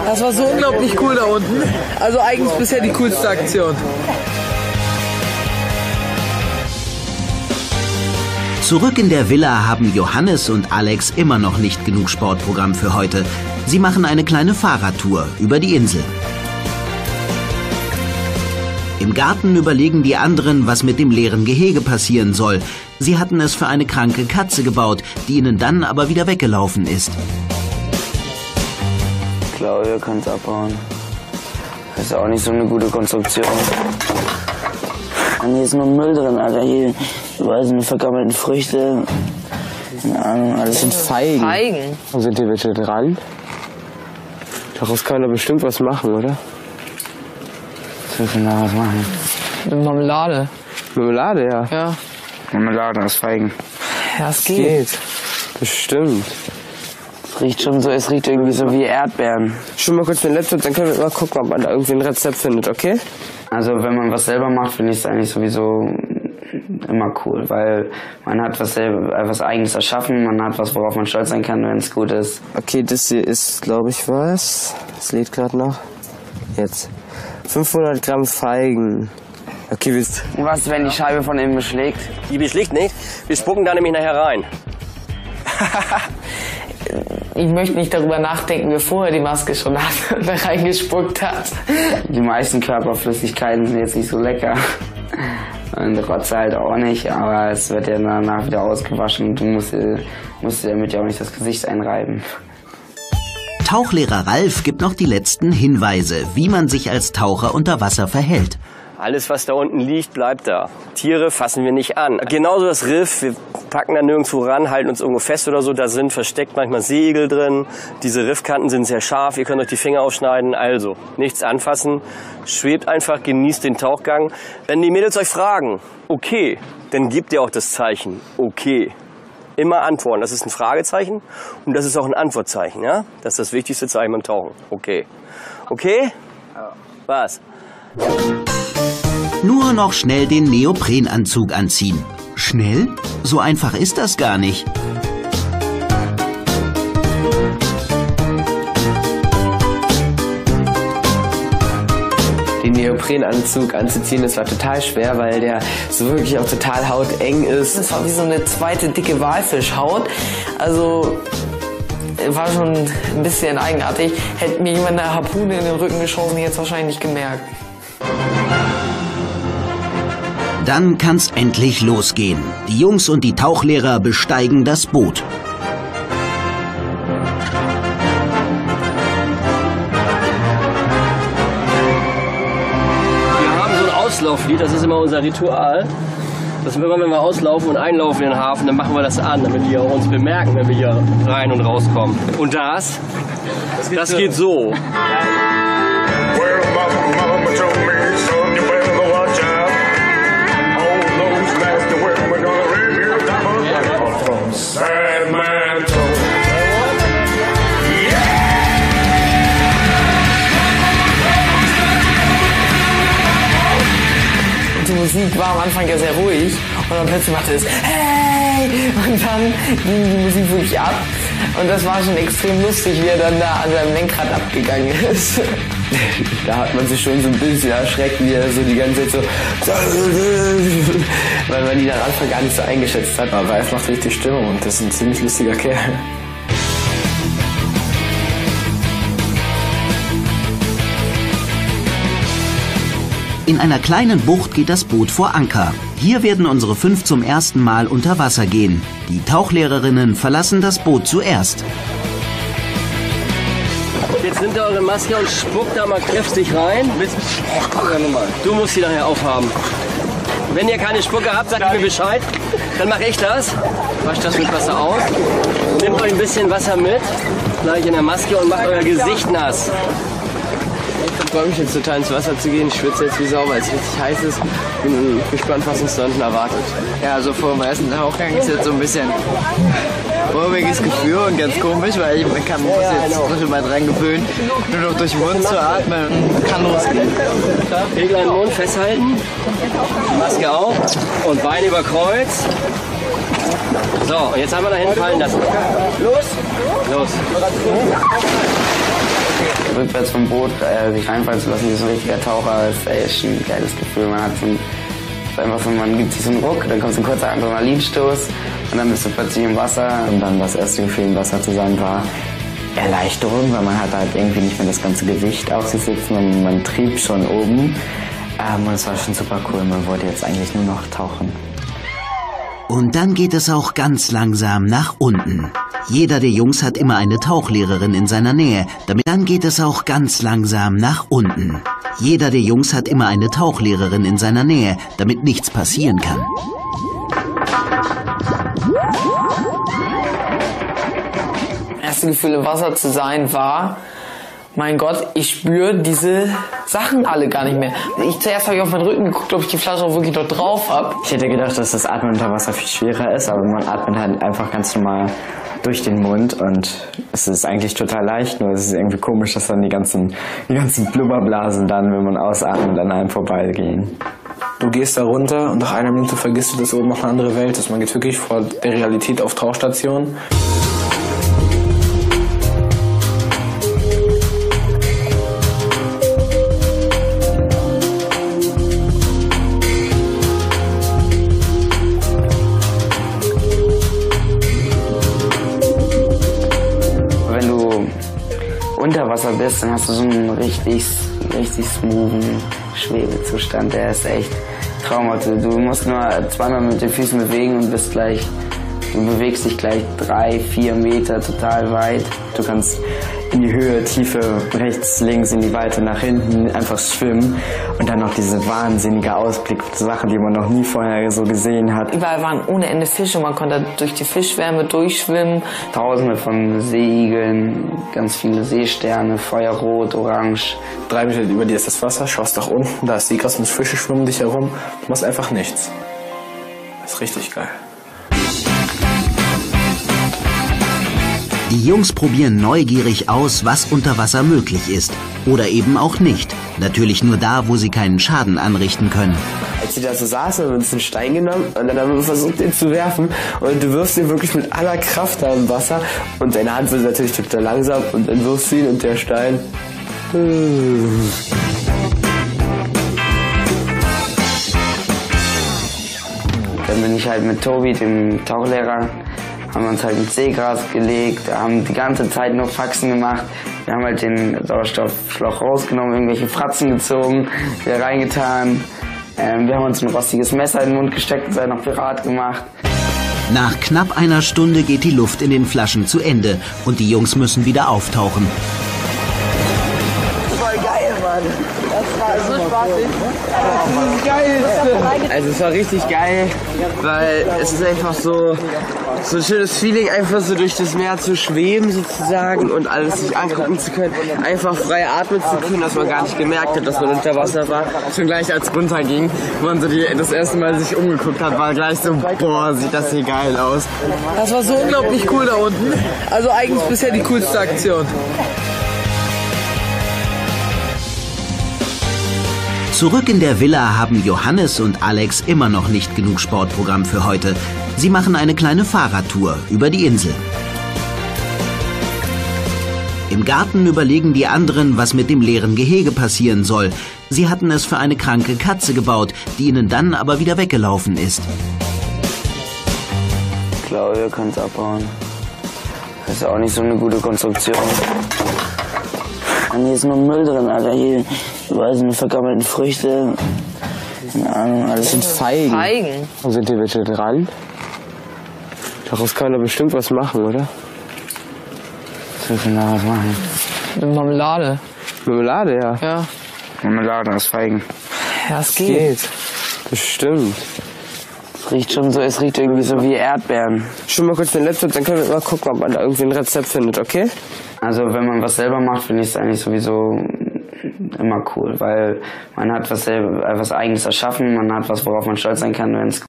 Das war so unglaublich cool da unten. Also eigentlich bisher die coolste Aktion. Zurück in der Villa haben Johannes und Alex immer noch nicht genug Sportprogramm für heute. Sie machen eine kleine Fahrradtour über die Insel. Im Garten überlegen die anderen, was mit dem leeren Gehege passieren soll. Sie hatten es für eine kranke Katze gebaut, die ihnen dann aber wieder weggelaufen ist. Ich glaube, ihr könnt es abbauen. Ist auch nicht so eine gute Konstruktion. Und hier ist nur Müll drin, Alter. Hier überall sind vergammelten Früchte. Keine Ahnung, alles sind Feigen. Feigen? Wo sind die bitte dran? Daraus kann er bestimmt was machen, oder? Was willst du da was machen? Mit Marmelade. Marmelade, ja. Ja. Marmelade aus Feigen. Ja, es geht. geht. Bestimmt. Es riecht schon so, es riecht irgendwie so wie Erdbeeren. Schon mal kurz den Laptop, dann können wir mal gucken, ob man da irgendwie ein Rezept findet, okay? Also wenn man was selber macht, finde ich es eigentlich sowieso immer cool, weil man hat was selber, was eigenes erschaffen, man hat was, worauf man stolz sein kann, wenn es gut ist. Okay, das hier ist, glaube ich, was? Das lädt gerade noch. Jetzt. 500 Gramm Feigen. Okay, wisst. Und was, wenn die Scheibe von innen beschlägt? Die beschlägt nicht. Wir spucken da nämlich nachher rein. Ich möchte nicht darüber nachdenken, wer vorher die Maske schon hat und da reingespuckt hat. Die meisten Körperflüssigkeiten sind jetzt nicht so lecker. Und Rotze halt auch nicht, aber es wird ja danach wieder ausgewaschen und du musst, dir- musst dir damit ja auch nicht das Gesicht einreiben. Tauchlehrer Ralf gibt noch die letzten Hinweise, wie man sich als Taucher unter Wasser verhält. Alles, was da unten liegt, bleibt da. Tiere fassen wir nicht an. Genauso das Riff, wir packen da nirgendwo ran, halten uns irgendwo fest oder so. Da sind versteckt manchmal Segel drin. Diese Riffkanten sind sehr scharf, ihr könnt euch die Finger aufschneiden. Also, nichts anfassen, schwebt einfach, genießt den Tauchgang. Wenn die Mädels euch fragen, okay, dann gebt ihr auch das Zeichen, okay. Immer antworten, das ist ein Fragezeichen und das ist auch ein Antwortzeichen, ja? Das ist das wichtigste Zeichen beim Tauchen. Okay. Okay? Was? Nur noch schnell den Neoprenanzug anziehen. Schnell? So einfach ist das gar nicht. den Neoprenanzug anzuziehen, das war total schwer, weil der so wirklich auch total hauteng ist. Das war wie so eine zweite dicke Walfischhaut. Also war schon ein bisschen eigenartig. Hätte mir jemand eine Harpune in den Rücken geschossen, hätte es wahrscheinlich nicht gemerkt. Dann kann's endlich losgehen. Die Jungs und die Tauchlehrer besteigen das Boot. Wir haben so ein Auslauflied, das ist immer unser Ritual. Das immer, wenn wir auslaufen und einlaufen in den Hafen, dann machen wir das an, damit die auch uns bemerken, wenn wir hier rein und rauskommen. Und das, das geht so. Die Musik war am Anfang ja sehr ruhig und dann plötzlich machte es Hey! Und dann ging die Musik wirklich ab. Und das war schon extrem lustig, wie er dann da an seinem Lenkrad abgegangen ist. Da hat man sich schon so ein bisschen erschreckt, wie er so die ganze Zeit so, weil man ihn am Anfang gar nicht so eingeschätzt hat. Aber Ralf macht richtig Stimmung und das ist ein ziemlich lustiger Kerl. In einer kleinen Bucht geht das Boot vor Anker. Hier werden unsere fünf zum ersten Mal unter Wasser gehen. Die Tauchlehrerinnen verlassen das Boot zuerst. Jetzt nimmt ihr eure Maske und spuckt da mal kräftig rein. Du musst sie nachher aufhaben. Wenn ihr keine Spucke habt, sagt mir Bescheid. Dann mache ich das. Wascht das mit Wasser aus. Nehmt euch ein bisschen Wasser mit, gleich in der Maske und macht euer Gesicht nass. Ich freue mich jetzt total ins Wasser zu gehen. Ich schwitze jetzt wie Sau, weil es richtig heiß ist. Bin gespannt, was uns da unten erwartet. Ja, also vor dem ersten Tauchgang ist jetzt so ein bisschen mulmiges Gefühl und ganz komisch, weil ich kann muss jetzt schon mal dran gewöhnen, nur noch durch den Mund zu atmen und kann losgehen. An den Mund festhalten. Maske auf und Beine über Kreuz. So, jetzt haben wir da hinten fallen lassen. Los! Los! Rückwärts vom Boot äh, sich reinfallen zu lassen, wie so ein richtiger Taucher, ist echt ein geiles Gefühl. Man hat so ein, einfach so, man gibt sich so einen Ruck, dann kommt so ein kurzer Adrenalinstoß und dann bist du plötzlich im Wasser. Und dann das erste Gefühl im Wasser zu sein war Erleichterung, weil man hat halt irgendwie nicht mehr das ganze Gewicht auf sich sitzen und man trieb schon oben. Ähm, und es war schon super cool. Man wollte jetzt eigentlich nur noch tauchen. Und dann geht es auch ganz langsam nach unten. Jeder der Jungs hat immer eine Tauchlehrerin in seiner Nähe. Damit dann geht es auch ganz langsam nach unten. Jeder der Jungs hat immer eine Tauchlehrerin in seiner Nähe, damit nichts passieren kann. erste Gefühl im Wasser zu sein war, mein Gott, ich spüre diese Sachen alle gar nicht mehr. Ich zuerst habe ich auf meinen Rücken geguckt, ob ich die Flasche auch wirklich dort drauf habe. Ich hätte gedacht, dass das Atmen unter Wasser viel schwerer ist, aber man atmet halt einfach ganz normal durch den Mund und es ist eigentlich total leicht, nur es ist irgendwie komisch, dass dann die ganzen, die ganzen Blubberblasen dann, wenn man ausatmet, an einem vorbeigehen. Du gehst da runter und nach einer Minute vergisst du, dass oben noch eine andere Welt ist. Man geht wirklich vor der Realität auf Tauchstation. Wasser bist, dann hast du so einen richtig, richtig smoothen Schwebezustand. Der ist echt traumhaft. Du musst nur zweimal mit den Füßen bewegen und bist gleich, du bewegst dich gleich drei, vier Meter total weit. Du kannst in die Höhe, Tiefe, rechts, links, in die Weite, nach hinten einfach schwimmen und dann noch diese wahnsinnige Ausblick, Sachen, die man noch nie vorher so gesehen hat. Überall waren ohne Ende Fische, man konnte durch die Fischwärme durchschwimmen. Tausende von Seeigeln, ganz viele Seesterne, Feuerrot, Orange. Drei Meter über dir ist das Wasser, schaust nach unten, da ist Seegras und Fische schwimmen dich herum. Du machst einfach nichts. Das ist richtig geil. Die Jungs probieren neugierig aus, was unter Wasser möglich ist. Oder eben auch nicht. Natürlich nur da, wo sie keinen Schaden anrichten können. Als sie da so saßen, haben wir uns einen Stein genommen und dann haben wir versucht, den zu werfen. Und du wirfst ihn wirklich mit aller Kraft da im Wasser. Und deine Hand wird natürlich total langsam. Und dann wirfst du ihn und der Stein. Dann bin ich halt mit Tobi, dem Tauchlehrer, haben uns halt ins Seegras gelegt, haben die ganze Zeit nur Faxen gemacht. Wir haben halt den Sauerstoffschlauch rausgenommen, irgendwelche Fratzen gezogen, wieder reingetan. Ähm, wir haben uns ein rostiges Messer in den Mund gesteckt und seid noch Pirat gemacht. Nach knapp einer Stunde geht die Luft in den Flaschen zu Ende und die Jungs müssen wieder auftauchen. Voll geil, Mann. Das war so spaßig. Geilste. Also es war richtig geil, weil es ist einfach so, so ein schönes Feeling, einfach so durch das Meer zu schweben sozusagen und alles sich angucken zu können. Einfach frei atmen zu können, dass man gar nicht gemerkt hat, dass man unter Wasser war. Schon gleich als runterging, wo man so die, das erste Mal sich umgeguckt hat, war gleich so, boah, sieht das hier geil aus. Das war so unglaublich cool da unten. Also eigentlich bisher die coolste Aktion. Zurück in der Villa haben Johannes und Alex immer noch nicht genug Sportprogramm für heute. Sie machen eine kleine Fahrradtour über die Insel. Im Garten überlegen die anderen, was mit dem leeren Gehege passieren soll. Sie hatten es für eine kranke Katze gebaut, die ihnen dann aber wieder weggelaufen ist. Ich glaube, wir können es abbauen. Das ist auch nicht so eine gute Konstruktion. Und hier ist nur Müll drin, Alter. Hier überall sind vergammelte Früchte. Keine Ahnung, alles sind Feigen. Feigen. Wo sind die bitte dran? Daraus kann er bestimmt was machen, oder? Was willst du da was machen? Mit Marmelade. Marmelade, ja. Ja. Marmelade aus Feigen. Ja, es geht. Bestimmt. Es riecht schon so, es riecht irgendwie so wie Erdbeeren. Schon mal kurz den Laptop, dann können wir mal gucken, ob man da irgendwie ein Rezept findet, okay? Also wenn man was selber macht, finde ich es eigentlich sowieso immer cool, weil man hat was, selber, was eigenes erschaffen, man hat was, worauf man stolz sein kann, wenn es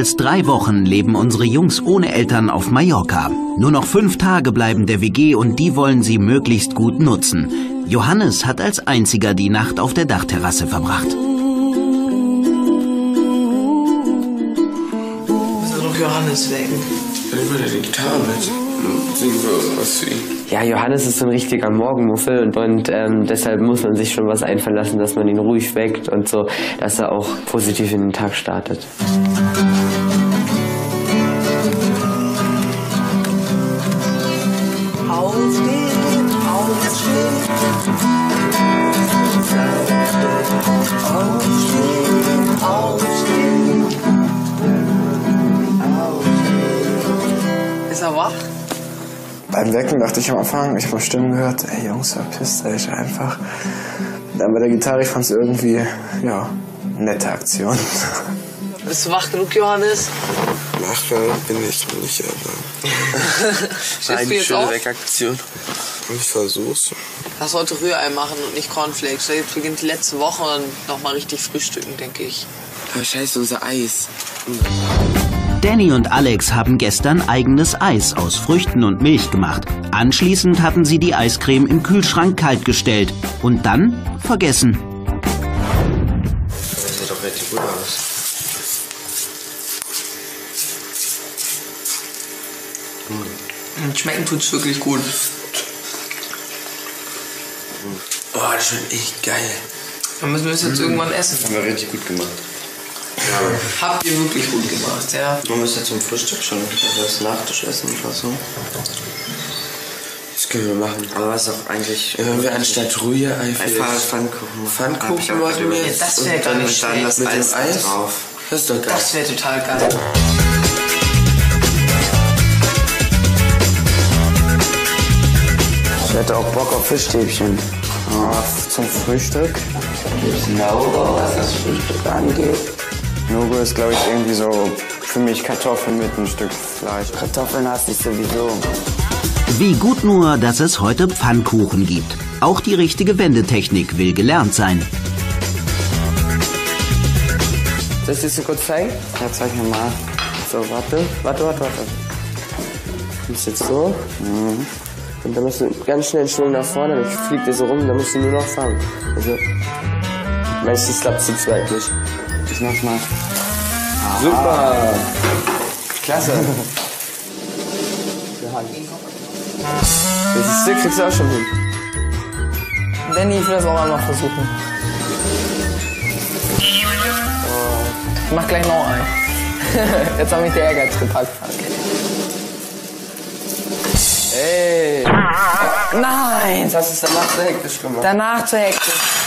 als drei Wochen leben unsere Jungs ohne Eltern auf Mallorca. Nur noch fünf Tage bleiben der WG und die wollen sie möglichst gut nutzen. Johannes hat als einziger die Nacht auf der Dachterrasse verbracht. Muss doch Johannes wecken. Will er die Gitarre mit. Wir. Ja, Johannes ist so ein richtiger Morgenmuffel und, und ähm, deshalb muss man sich schon was einfallen lassen, dass man ihn ruhig weckt und so, dass er auch positiv in den Tag startet. Wach? Beim Wecken dachte ich am Anfang, ich habe Stimmen gehört, ey Jungs, verpisst euch einfach. Dann bei der Gitarre, ich fand es irgendwie, ja, nette Aktion. Bist du wach genug, Johannes? Wach bin ich noch nicht, aber. Eine schöne auf? Weckaktion. Ich versuch's. Lass heute Rührei machen und nicht Cornflakes. Jetzt beginnt die letzte Woche und noch mal richtig frühstücken, denke ich. Aber scheiße, unser Eis. Danny und Alex haben gestern eigenes Eis aus Früchten und Milch gemacht. Anschließend hatten sie die Eiscreme im Kühlschrank kalt gestellt und dann vergessen. Das sieht doch richtig gut aus. Und schmecken tut's wirklich gut. Oh, das schmeckt echt geil. Dann müssen wir es jetzt irgendwann essen. Haben wir richtig gut gemacht. Habt ihr wirklich gut gemacht, ja? Man müsste zum Frühstück schon das Nachtischessen oder so. Das können wir machen. Aber was auch eigentlich. Ja, wenn wir anstatt Rührei Einfach Pfannkuchen. Pfannkuchen ich machen wir jetzt. Das wär Und gar dann nicht schlecht. das mit Eis Eis drauf. Das ist doch geil. Das wäre total geil. Ich hätte auch Bock auf Fischstäbchen. Zum Frühstück? No-Go, was das Frühstück angeht. No-Go ist, glaube ich, irgendwie so für mich Kartoffeln mit ein Stück Fleisch. Kartoffeln hasse ich sowieso. Wie gut nur, dass es heute Pfannkuchen gibt. Auch die richtige Wendetechnik will gelernt sein. Das dir kurz zeigen? Ja, zeig mir mal. So, warte. Warte, warte, warte. Du bist jetzt so. Mhm. Und dann musst du ganz schnell Schwung nach vorne, dann fliegt er so rum, dann musst du nur noch fangen. Also, meistens klappt es zu zweit nicht. Ich mach's mal. Super! Klasse! Das Stück kriegst du auch schon hin. Danny, ich will das auch einmal versuchen. Ich mach gleich noch einen. Jetzt hat mich der Ehrgeiz gepackt. Ey! Nein! Du es danach so hektisch gemacht. Danach zu hektisch.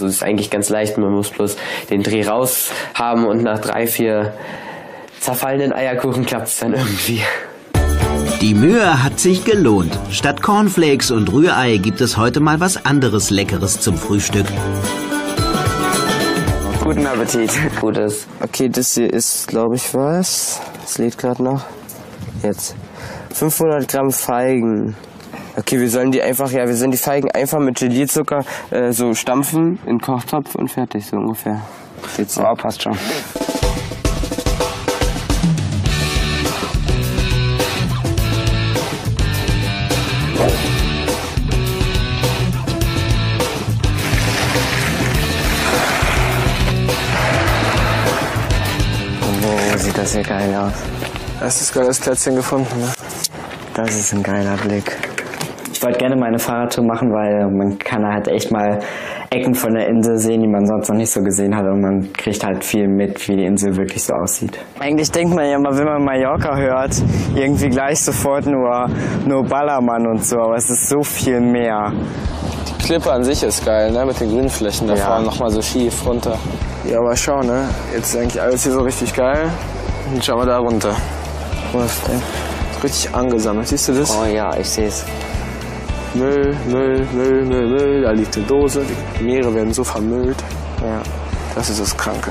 Also es ist eigentlich ganz leicht, man muss bloß den Dreh raus haben und nach drei, vier zerfallenen Eierkuchen klappt es dann irgendwie. Die Mühe hat sich gelohnt. Statt Cornflakes und Rührei gibt es heute mal was anderes Leckeres zum Frühstück. Guten Appetit. Gutes. Okay, das hier ist, glaube ich, was? Das lädt gerade noch. Jetzt. 500 Gramm Feigen. Okay, wir sollen die einfach, ja, wir sollen die Feigen einfach mit Gelierzucker äh, so stampfen in den Kochtopf und fertig, so ungefähr. Geht's ja. Oh, passt schon. Sieht das hier geil aus? Erstes geiles Plätzchen gefunden, ne? Das ist ein geiler Blick. Ich wollte gerne meine Fahrradtour machen, weil man kann halt echt mal Ecken von der Insel sehen, die man sonst noch nicht so gesehen hat und man kriegt halt viel mit, wie die Insel wirklich so aussieht. Eigentlich denkt man ja mal, wenn man Mallorca hört, irgendwie gleich sofort nur, nur Ballermann und so, aber es ist so viel mehr. Die Klippe an sich ist geil, ne? Mit den Grünflächen da Ja. vorne nochmal so schief runter. Ja, aber schau, ne? Jetzt ist eigentlich alles hier so richtig geil. Und schau mal da runter. Was denn? Richtig angesammelt, siehst du das? Oh ja, ich sehe es. Müll, Müll, Müll, Müll, Müll. Da liegt eine Dose. Die Meere werden so vermüllt. Ja. Das ist das Kranke.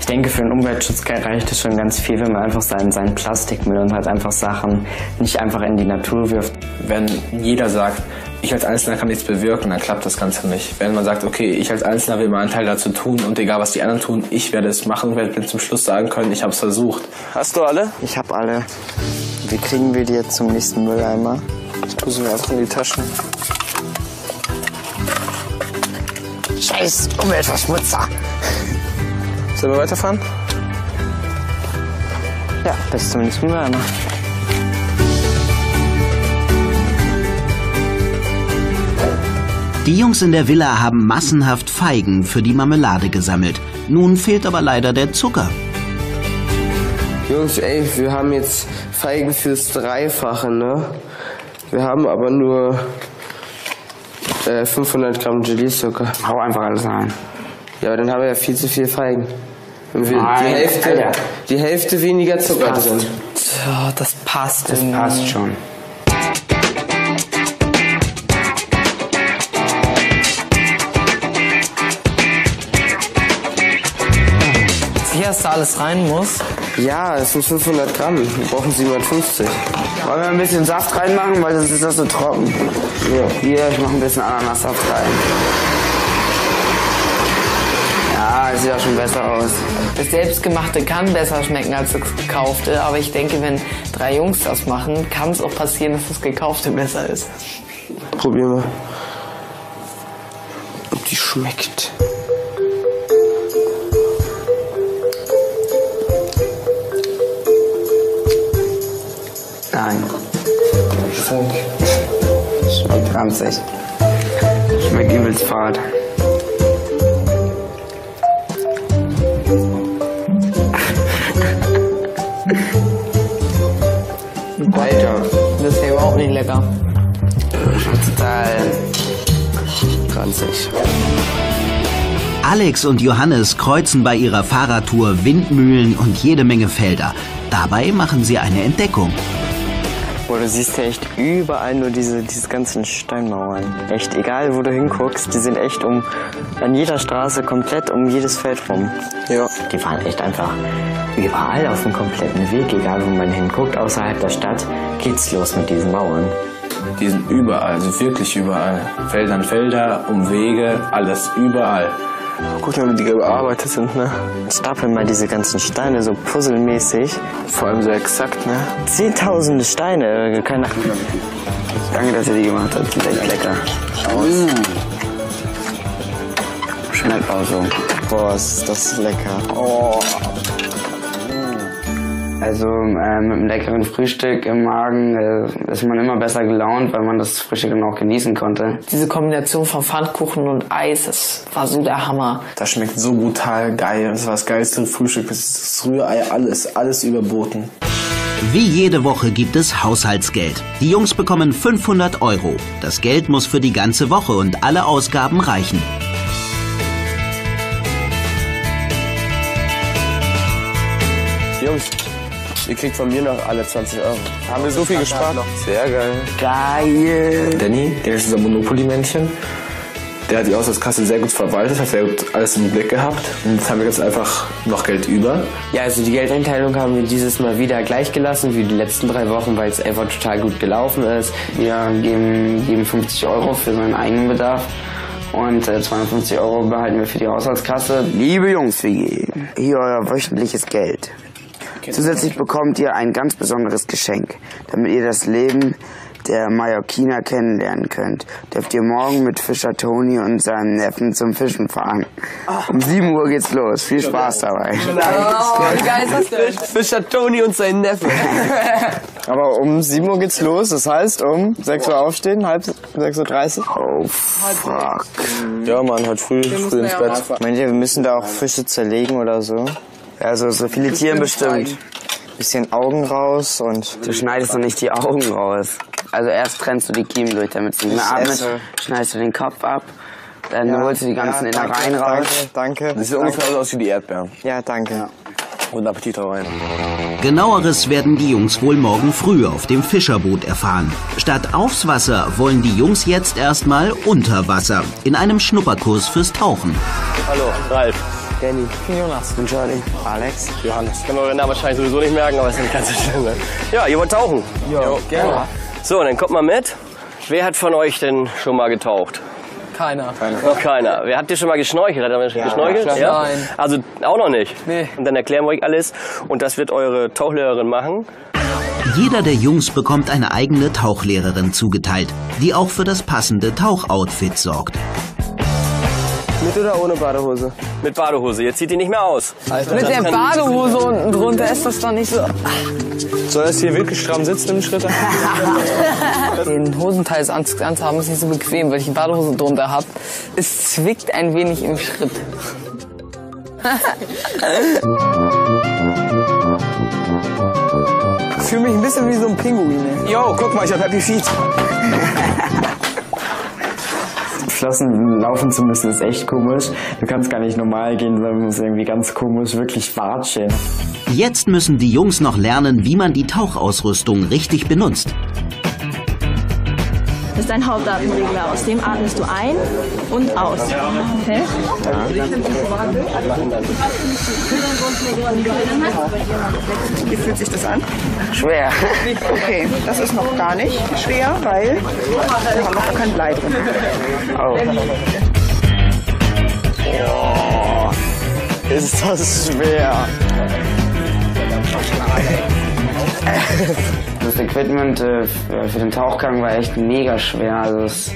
Ich denke, für den Umweltschutz reicht es schon ganz viel, wenn man einfach seinen, seinen Plastikmüll und halt einfach Sachen nicht einfach in die Natur wirft. Wenn jeder sagt, ich als Einzelner kann nichts bewirken, dann klappt das Ganze nicht. Wenn man sagt, okay, ich als Einzelner will meinen Teil dazu tun und egal was die anderen tun, ich werde es machen und werde zum Schluss sagen können, ich habe es versucht. Hast du alle? Ich habe alle. Wie kriegen wir die jetzt zum nächsten Mülleimer? Ich tue sie mir einfach in die Taschen. Scheiß Umweltverschmutzer. Sollen wir weiterfahren? Ja, bis zum nächsten Mülleimer. Die Jungs in der Villa haben massenhaft Feigen für die Marmelade gesammelt. Nun fehlt aber leider der Zucker. Jungs, ey, wir haben jetzt Feigen fürs Dreifache, ne? Wir haben aber nur äh, 500 Gramm Gelee-Zucker. Hau einfach alles rein. Ja, aber dann haben wir ja viel zu viel Feigen. Wenn wir die Nein, Hälfte, Alter. die Hälfte weniger Zucker passt. drin. Tja, das passt. Das passt schon. Sicher, dass da alles rein muss? Ja, es sind 500 Gramm. Wir brauchen 750. Wollen wir ein bisschen Saft reinmachen, weil sonst ist das so trocken. Ja. Hier, ich mache ein bisschen Ananassaft rein. Ja, sieht auch schon besser aus. Das Selbstgemachte kann besser schmecken als das Gekaufte, aber ich denke, wenn drei Jungs das machen, kann es auch passieren, dass das Gekaufte besser ist. Probier mal. Ob die schmeckt. Nein. Schmeckt ranzig. Schmeckt übelst fad. Alter. Das ist ja überhaupt nicht lecker. Schmeckt total ranzig. Alex und Johannes kreuzen bei ihrer Fahrradtour Windmühlen und jede Menge Felder. Dabei machen sie eine Entdeckung. Boah, du siehst ja echt überall nur diese, diese ganzen Steinmauern. Echt, egal wo du hinguckst, die sind echt um, an jeder Straße komplett um jedes Feld rum. Ja. Die fahren echt einfach überall auf dem kompletten Weg, egal wo man hinguckt, außerhalb der Stadt, geht's los mit diesen Mauern. Die sind überall, also wirklich überall. Felder an Felder, Umwege, alles, überall. Guck mal, wie die gearbeitet sind, ne? Stapeln mal diese ganzen Steine so puzzelmäßig. Vor allem so exakt, ne? Zehntausende Steine, keine Danke, dass ihr die gemacht habt. Sind echt lecker. Schmeckt auch so. Boah, ist das lecker. Oh. Also äh, mit einem leckeren Frühstück im Magen äh, ist man immer besser gelaunt, weil man das Frühstück dann auch genießen konnte. Diese Kombination von Pfannkuchen und Eis, das war so der Hammer. Das schmeckt so brutal geil. Das war das geilste Frühstück. Das ist das Rührei, alles, alles überboten. Wie jede Woche gibt es Haushaltsgeld. Die Jungs bekommen 500 Euro. Das Geld muss für die ganze Woche und alle Ausgaben reichen. Jungs, ihr kriegt von mir noch alle 20 Euro. Haben wir so viel gespart? Sehr geil. Geil. Danny, der ist unser Monopoly-Männchen. Der hat die Auslandskasse sehr gut verwaltet, hat sehr gut alles im Blick gehabt. Und jetzt haben wir jetzt einfach noch Geld über. Ja, also die Geldeinteilung haben wir dieses Mal wieder gleich gelassen wie die letzten drei Wochen, weil es einfach total gut gelaufen ist. Wir geben, geben 50 Euro für seinen eigenen Bedarf und äh, 250 Euro behalten wir für die Haushaltskasse. Liebe Jungs, WG, hier euer wöchentliches Geld. Zusätzlich bekommt ihr ein ganz besonderes Geschenk. Damit ihr das Leben der Mallorquiner kennenlernen könnt, dürft ihr morgen mit Fischer Toni und seinem Neffen zum Fischen fahren. Um 7 Uhr geht's los. Viel Spaß dabei. Oh, wie geil ist das denn? Fischer Toni und sein Neffe. Aber um 7 Uhr geht's los, das heißt um 6 Uhr aufstehen, halb 6.30 Uhr. Oh, fuck. Ja, Mann, halt früh, früh ins Bett. Meint ihr, wir müssen da auch Fische zerlegen oder so? Also so filetieren bestimmt. Bisschen Augen raus und... Du schneidest doch nicht die Augen raus. Also erst trennst du die Kiemen durch, damit sie nicht mehr atmet. esse. Schneidest du den Kopf ab. Dann holst du die ganzen Innereien raus. Danke, danke. Das sieht ungefähr so aus wie die Erdbeeren. Ja, danke. Guten Appetit da rein. Genaueres werden die Jungs wohl morgen früh auf dem Fischerboot erfahren. Statt aufs Wasser wollen die Jungs jetzt erstmal unter Wasser in einem Schnupperkurs fürs Tauchen. Hallo, Ralf. Danny. Jonas. Und Charlie. Alex. Johannes. Können wir euren Namen wahrscheinlich sowieso nicht merken, aber ist nicht ganz so schlimm. Ja, ihr wollt tauchen? Jo, gerne. So, dann kommt mal mit. Wer hat von euch denn schon mal getaucht? Keiner. Noch keiner. Wer hat dir schon mal geschnorchelt? Hat er schon geschnorchelt? klar. Nein. Also auch noch nicht. Nee. Und dann erklären wir euch alles. Und das wird eure Tauchlehrerin machen. Jeder der Jungs bekommt eine eigene Tauchlehrerin zugeteilt, die auch für das passende Tauchoutfit sorgt. Mit oder ohne Badehose? Mit Badehose. Jetzt zieht die nicht mehr aus. Mit der Badehose unten drunter ist das doch nicht so. Soll das hier wirklich stramm sitzen im Schritt? Den Hosenteil anzuhaben ist nicht so bequem, weil ich die Badehose drunter habe. Es zwickt ein wenig im Schritt. Ich fühle mich ein bisschen wie so ein Pinguin. Yo, guck mal, ich hab Happy Feet. Flossen laufen zu müssen ist echt komisch. Du kannst gar nicht normal gehen, sondern musst irgendwie ganz komisch wirklich watscheln. Jetzt müssen die Jungs noch lernen, wie man die Tauchausrüstung richtig benutzt. Das ist ein Hauptatemregler. Aus dem atmest du ein und aus. Okay? Wie fühlt sich das an? Schwer. Okay, das ist noch gar nicht schwer, weil wir haben noch kein Blei drin. Oh. Ist das schwer. Das Equipment äh, für für den Tauchgang war echt mega schwer. Also das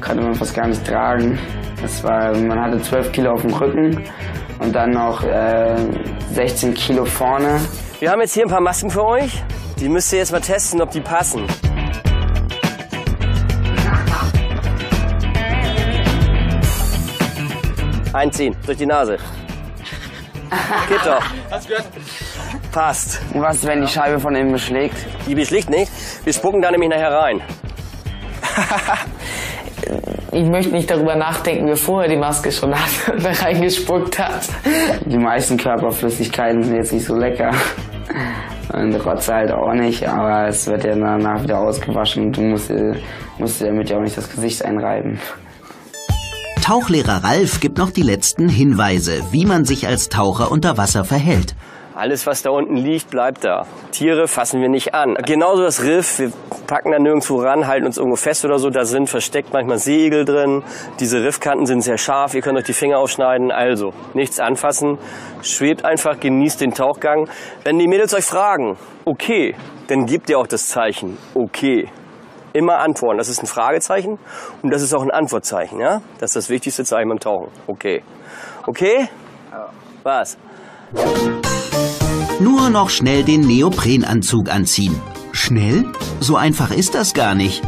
konnte man fast gar nicht tragen. Das war, man hatte 12 Kilo auf dem Rücken und dann noch äh, 16 Kilo vorne. Wir haben jetzt hier ein paar Masken für euch. Die müsst ihr jetzt mal testen, ob die passen. Einziehen, durch die Nase. Geht doch. Passt. Und was, wenn die Scheibe von innen beschlägt? Die beschlägt nicht. Wir spucken da nämlich nachher rein. Ich möchte nicht darüber nachdenken, wer vorher die Maske schon hat und da reingespuckt hat. Die meisten Körperflüssigkeiten sind jetzt nicht so lecker. Und Rotze halt auch nicht, aber es wird ja danach wieder ausgewaschen und du musst, äh, musst dir damit ja auch nicht das Gesicht einreiben. Tauchlehrer Ralf gibt noch die letzten Hinweise, wie man sich als Taucher unter Wasser verhält. Alles, was da unten liegt, bleibt da. Tiere fassen wir nicht an. Genauso das Riff, wir packen da nirgendwo ran, halten uns irgendwo fest oder so. Da sind versteckt manchmal Segel drin. Diese Riffkanten sind sehr scharf, ihr könnt euch die Finger aufschneiden. Also, nichts anfassen, schwebt einfach, genießt den Tauchgang. Wenn die Mädels euch fragen, okay, dann gebt ihr auch das Zeichen, okay. Immer antworten, das ist ein Fragezeichen und das ist auch ein Antwortzeichen, ja? Das ist das wichtigste Zeichen beim Tauchen. Okay. Okay? Was? Nur noch schnell den Neoprenanzug anziehen. Schnell? So einfach ist das gar nicht.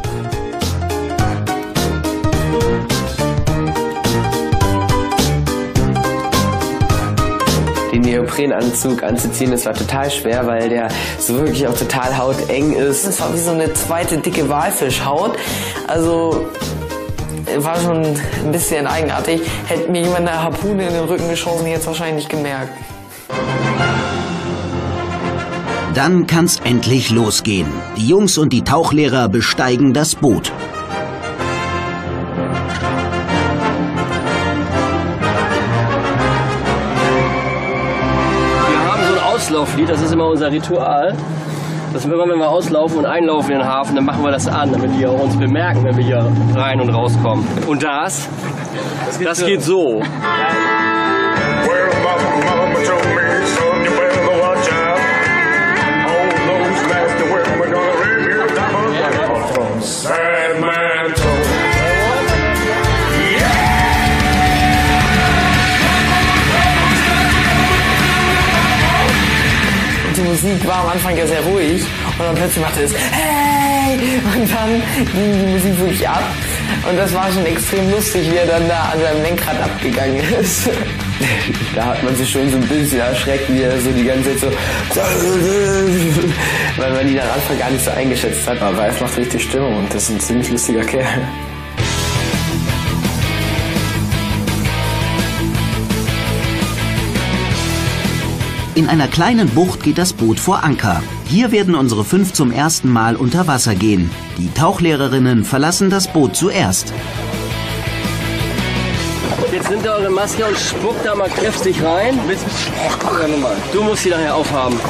Den Neoprenanzug anzuziehen, das war total schwer, weil der so wirklich auch total hauteng ist. Das war wie so eine zweite dicke Walfischhaut. Also war schon ein bisschen eigenartig. Hätte mir jemand eine Harpune in den Rücken geschossen, hätte ich jetzt wahrscheinlich nicht gemerkt. Dann kann's endlich losgehen. Die Jungs und die Tauchlehrer besteigen das Boot. Wir haben so ein Auslauflied, das ist immer unser Ritual. Das immer, wenn wir auslaufen und einlaufen in den Hafen, dann machen wir das an, damit die auch uns bemerken, wenn wir hier rein und rauskommen. Und das, das geht so. Musik war am Anfang ja sehr ruhig und dann plötzlich machte es Hey! Und dann ging die Musik wirklich ab. Und das war schon extrem lustig, wie er dann da an seinem Lenkrad abgegangen ist. Da hat man sich schon so ein bisschen erschreckt, wie er so die ganze Zeit so. Weil man ihn am Anfang gar nicht so eingeschätzt hat. Aber Ralf macht richtig Stimmung und das ist ein ziemlich lustiger Kerl. In einer kleinen Bucht geht das Boot vor Anker. Hier werden unsere fünf zum ersten Mal unter Wasser gehen. Die Tauchlehrerinnen verlassen das Boot zuerst. Jetzt nimmt ihr eure Maske und spuckt da mal kräftig rein. Du musst sie nachher aufhaben.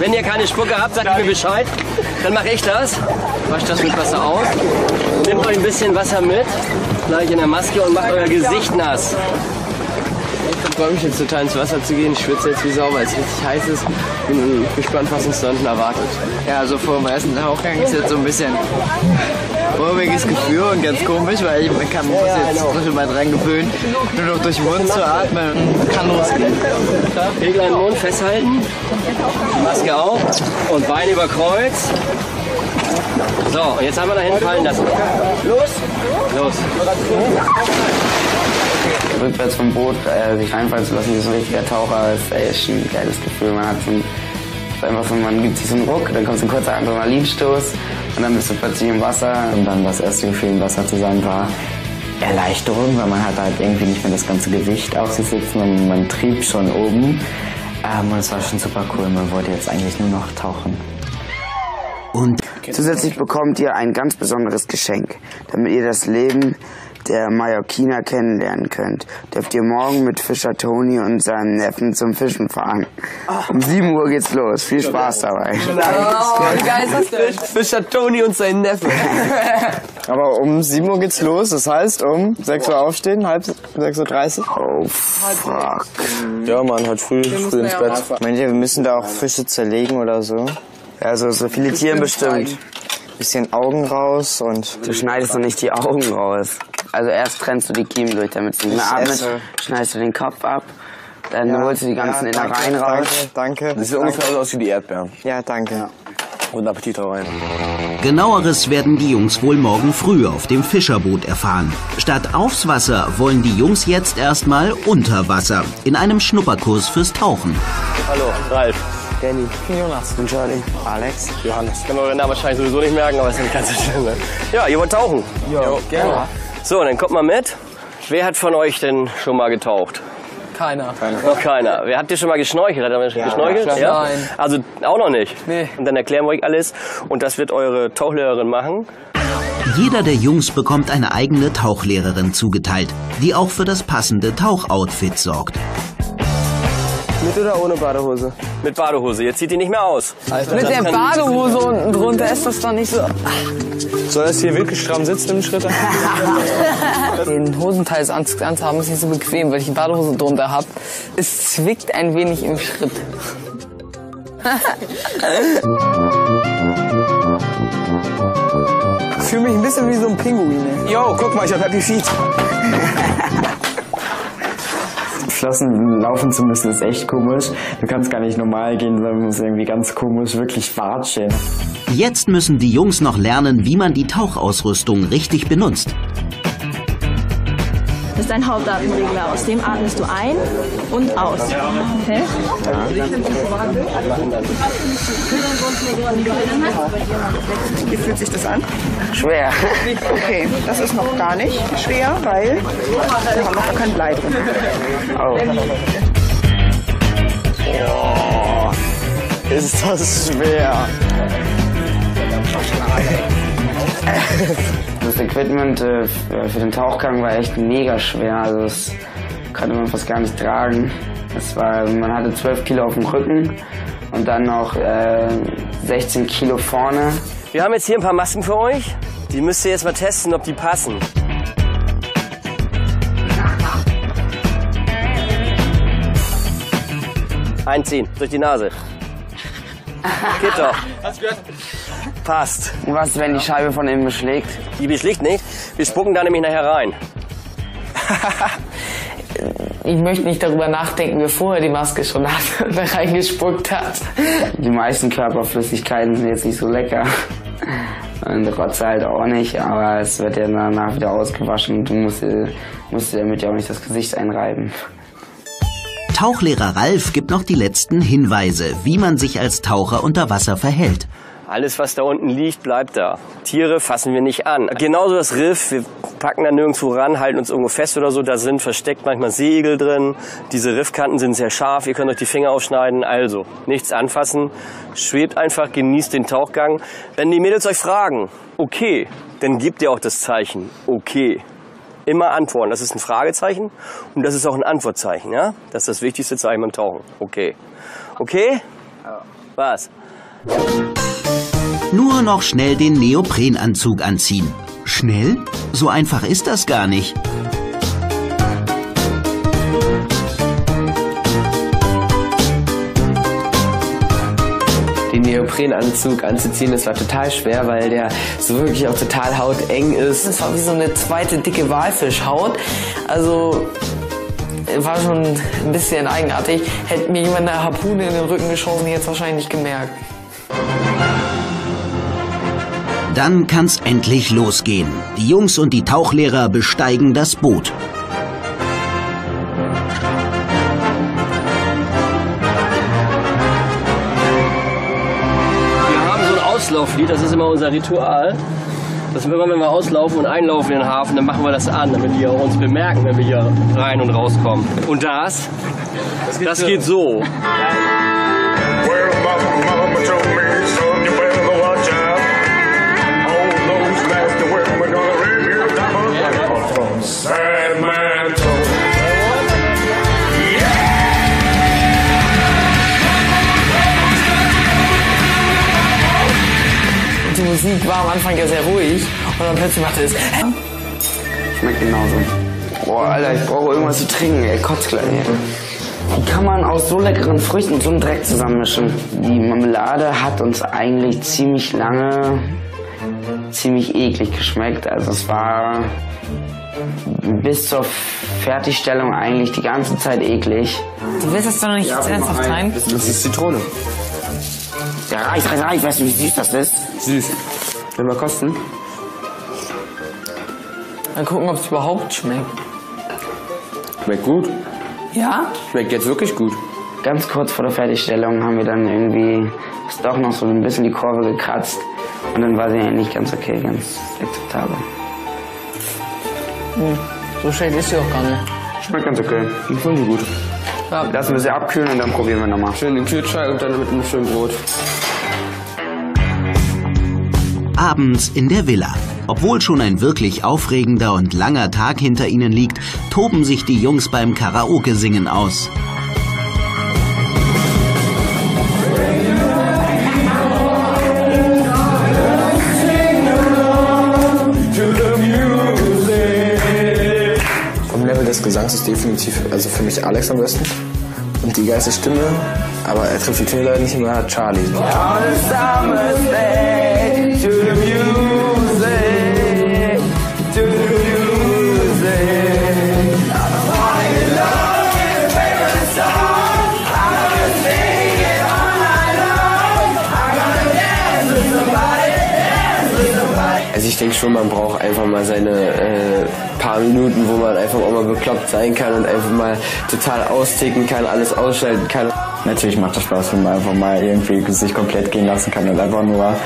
Wenn ihr keine Spucke habt, sagt mir Bescheid. Dann mache ich das. wascht das mit Wasser aus. Nehmt euch ein bisschen Wasser mit, gleich in der Maske und macht euer Gesicht nass. Ich freue mich jetzt total ins Wasser zu gehen. Ich schwitze jetzt wie Sau, weil es richtig heiß ist. Bin gespannt, was uns da unten erwartet. Ja, also vor dem ersten Tauchgang ist jetzt so ein bisschen mulmiges Gefühl und ganz komisch, weil ich man kann muss jetzt frisch mal dran gewöhnen, nur noch durch den Mund zu atmen und kann losgehen. An den Mund festhalten, Maske auf und Beine über Kreuz. So, jetzt haben wir da hinten fallen lassen. Los! Los! Rückwärts vom Boot äh, sich reinfallen zu lassen, wie so ein richtiger Taucher, ist ey, ist ein geiles Gefühl. Man hat so ein, einfach so, man gibt sich so einen Ruck, dann kommt so ein kurzer Adrenalinstoß und dann bist du plötzlich im Wasser. Und dann das erste Gefühl im Wasser zu sein war Erleichterung, weil man hat halt irgendwie nicht mehr das ganze Gewicht auf sich sitzen und man trieb schon oben. Ähm, und es war schon super cool. Man wollte jetzt eigentlich nur noch tauchen. Und Zusätzlich bekommt ihr ein ganz besonderes Geschenk. Damit ihr das Leben der Mallorquiner kennenlernen könnt, dürft ihr morgen mit Fischer Toni und seinem Neffen zum Fischen fahren. Um 7 Uhr geht's los. Viel Spaß dabei. wie geil ist das denn? Fischer Toni und sein Neffe. Aber um 7 Uhr geht's los, das heißt um 6 Uhr aufstehen, halb 6.30 Uhr. Oh, fuck. Ja, man, halt früh, früh ins Bett. Meint ihr, wir müssen da auch Fische zerlegen oder so? Also so filetieren bestimmt. Bisschen Augen raus und... Du schneidest doch nicht die Augen raus. Also erst trennst du die Kiemen durch, damit sie nicht mehr Ich atmet. Schneidest du den Kopf ab. Dann Ja, holst du die ganzen ja, Innereien danke, raus. Danke, danke. Das sieht ungefähr so aus wie die Erdbeeren. Ja, danke. Guten Appetit rein. Genaueres werden die Jungs wohl morgen früh auf dem Fischerboot erfahren. Statt aufs Wasser wollen die Jungs jetzt erstmal unter Wasser in einem Schnupperkurs fürs Tauchen. Hallo, Ralf. Danny. Jonas. Und Charlie. Alex. Johannes. Können wir euren Namen wahrscheinlich sowieso nicht merken, aber ist nicht ganz so schlimm. Ja, ihr wollt tauchen? Ja, gerne. So, dann kommt mal mit. Wer hat von euch denn schon mal getaucht? Keiner. Noch keiner. Wer hat dir schon mal geschnorchelt? Hat er schon geschnorchelt? klar. Nein. Also auch noch nicht. Nee. Und dann erklären wir euch alles. Und das wird eure Tauchlehrerin machen. Jeder der Jungs bekommt eine eigene Tauchlehrerin zugeteilt, die auch für das passende Tauchoutfit sorgt. Mit oder ohne Badehose? Mit Badehose. Jetzt zieht die nicht mehr aus. Mit der Badehose unten drunter ist das doch nicht so. Soll das hier wirklich stramm sitzen im Schritt? Den Hosenteil anzuhaben ist nicht so bequem, weil ich die Badehose drunter habe. Es zwickt ein wenig im Schritt. Ich fühle mich ein bisschen wie so ein Pinguin. ey. Yo, guck mal, ich hab Happy Feet. Flossen laufen zu müssen ist echt komisch. Du kannst gar nicht normal gehen, sondern musst irgendwie ganz komisch wirklich watscheln. Jetzt müssen die Jungs noch lernen, wie man die Tauchausrüstung richtig benutzt. Das ist ein Hauptatemregler. Aus dem atmest du ein und aus. Okay? Wie fühlt sich das an? Schwer. Okay, das ist noch gar nicht schwer, weil wir haben noch kein Blei drin. Oh. Ist das schwer. Das Equipment äh, für den Tauchgang war echt mega schwer. Also das konnte man fast gar nicht tragen. Es war, man hatte 12 Kilo auf dem Rücken und dann noch äh, 16 Kilo vorne. Wir haben jetzt hier ein paar Masken für euch. Die müsst ihr jetzt mal testen, ob die passen. Einziehen, durch die Nase. Geht doch. Passt. Und was, wenn die Scheibe von innen beschlägt? Die beschlägt nicht. Wir spucken da nämlich nachher rein. Ich möchte nicht darüber nachdenken, wer vorher die Maske schon hat und da reingespuckt hat. Die meisten Körperflüssigkeiten sind jetzt nicht so lecker. Und Rotze halt auch nicht, aber es wird ja danach wieder ausgewaschen und du musst, musst dir damit ja auch nicht das Gesicht einreiben. Tauchlehrer Ralf gibt noch die letzten Hinweise, wie man sich als Taucher unter Wasser verhält. Alles, was da unten liegt, bleibt da. Tiere fassen wir nicht an. Genauso das Riff, wir packen da nirgendwo ran, halten uns irgendwo fest oder so. Da sind versteckt manchmal Segel drin. Diese Riffkanten sind sehr scharf, ihr könnt euch die Finger aufschneiden. Also, nichts anfassen, schwebt einfach, genießt den Tauchgang. Wenn die Mädels euch fragen, okay, dann gebt ihr auch das Zeichen, okay. Immer antworten. Das ist ein Fragezeichen und das ist auch ein Antwortzeichen, ja? Das ist das wichtigste Zeichen beim Tauchen. Okay. Okay? Was? Nur noch schnell den Neoprenanzug anziehen. Schnell? So einfach ist das gar nicht. den Neoprenanzug anzuziehen, das war total schwer, weil der so wirklich auch total hauteng ist. Das war wie so eine zweite dicke Walfischhaut. Also war schon ein bisschen eigenartig. Hätte mir jemand eine Harpune in den Rücken geschossen, jetzt wahrscheinlich nicht gemerkt. Dann kann's endlich losgehen. Die Jungs und die Tauchlehrer besteigen das Boot. Wir haben so ein Auslauflied, das ist immer unser Ritual. Dass wir immer, wenn wir auslaufen und einlaufen in den Hafen, dann machen wir das an, damit die auch uns bemerken, wenn wir hier rein und rauskommen. Und das, das geht so. Und die Musik war am Anfang ja sehr ruhig und dann plötzlich machte es. Schmeckt genauso. Boah, Alter, ich brauche irgendwas zu trinken, ey, kotz gleich. Wie kann man aus so leckeren Früchten so einen Dreck zusammenmischen? Die Marmelade hat uns eigentlich ziemlich lange ziemlich eklig geschmeckt. Also es war bis zur Fertigstellung eigentlich die ganze Zeit eklig. Du willst das doch noch nicht jetzt ernsthaft sein? Das ist Zitrone. Ja, reich, reich, reich. Weißt du, wie süß das ist? Süß. Will mal kosten? Mal gucken, ob es überhaupt schmeckt. Schmeckt gut. Ja? Schmeckt jetzt wirklich gut. Ganz kurz vor der Fertigstellung haben wir dann irgendwie ist doch noch so ein bisschen die Kurve gekratzt. Und dann war sie eigentlich ganz okay, ganz akzeptabel. Hm. So schlecht ist sie auch gar nicht. Schmeckt ganz okay. Ich finde sie gut. Ja. Lassen wir sie abkühlen und dann probieren wir nochmal. Schön den Kühlschrank und dann mit einem schönen Brot. Abends in der Villa. Obwohl schon ein wirklich aufregender und langer Tag hinter ihnen liegt, toben sich die Jungs beim Karaoke-Singen aus. Definitiv, also für mich Alex am besten. Und die geilste Stimme, aber er trifft die Töne leider nicht immer, Charlie. Also ich denke schon, man braucht einfach mal seine äh, paar Minuten, wo man einfach auch mal bekloppt sein kann und einfach mal total austicken kann, alles ausschalten kann. Natürlich macht das Spaß, wenn man einfach mal irgendwie sich komplett gehen lassen kann und einfach nur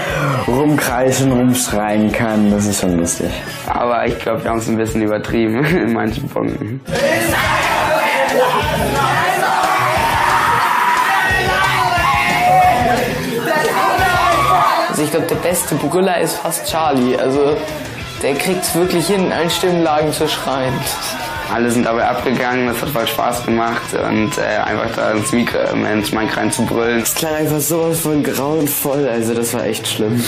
rumkreischen, rumschreien kann. Das ist schon lustig. Aber ich glaube, wir haben es ein bisschen übertrieben in manchen Punkten. Also ich glaube, der beste Brüller ist fast Charlie. Also der kriegt es wirklich hin, in allen Stimmlagen zu schreien. Alle sind dabei abgegangen, das hat voll Spaß gemacht und äh, einfach da ins Mikro, äh, ins Mic rein zu brüllen. Es klang einfach sowas von grauenvoll, also das war echt schlimm.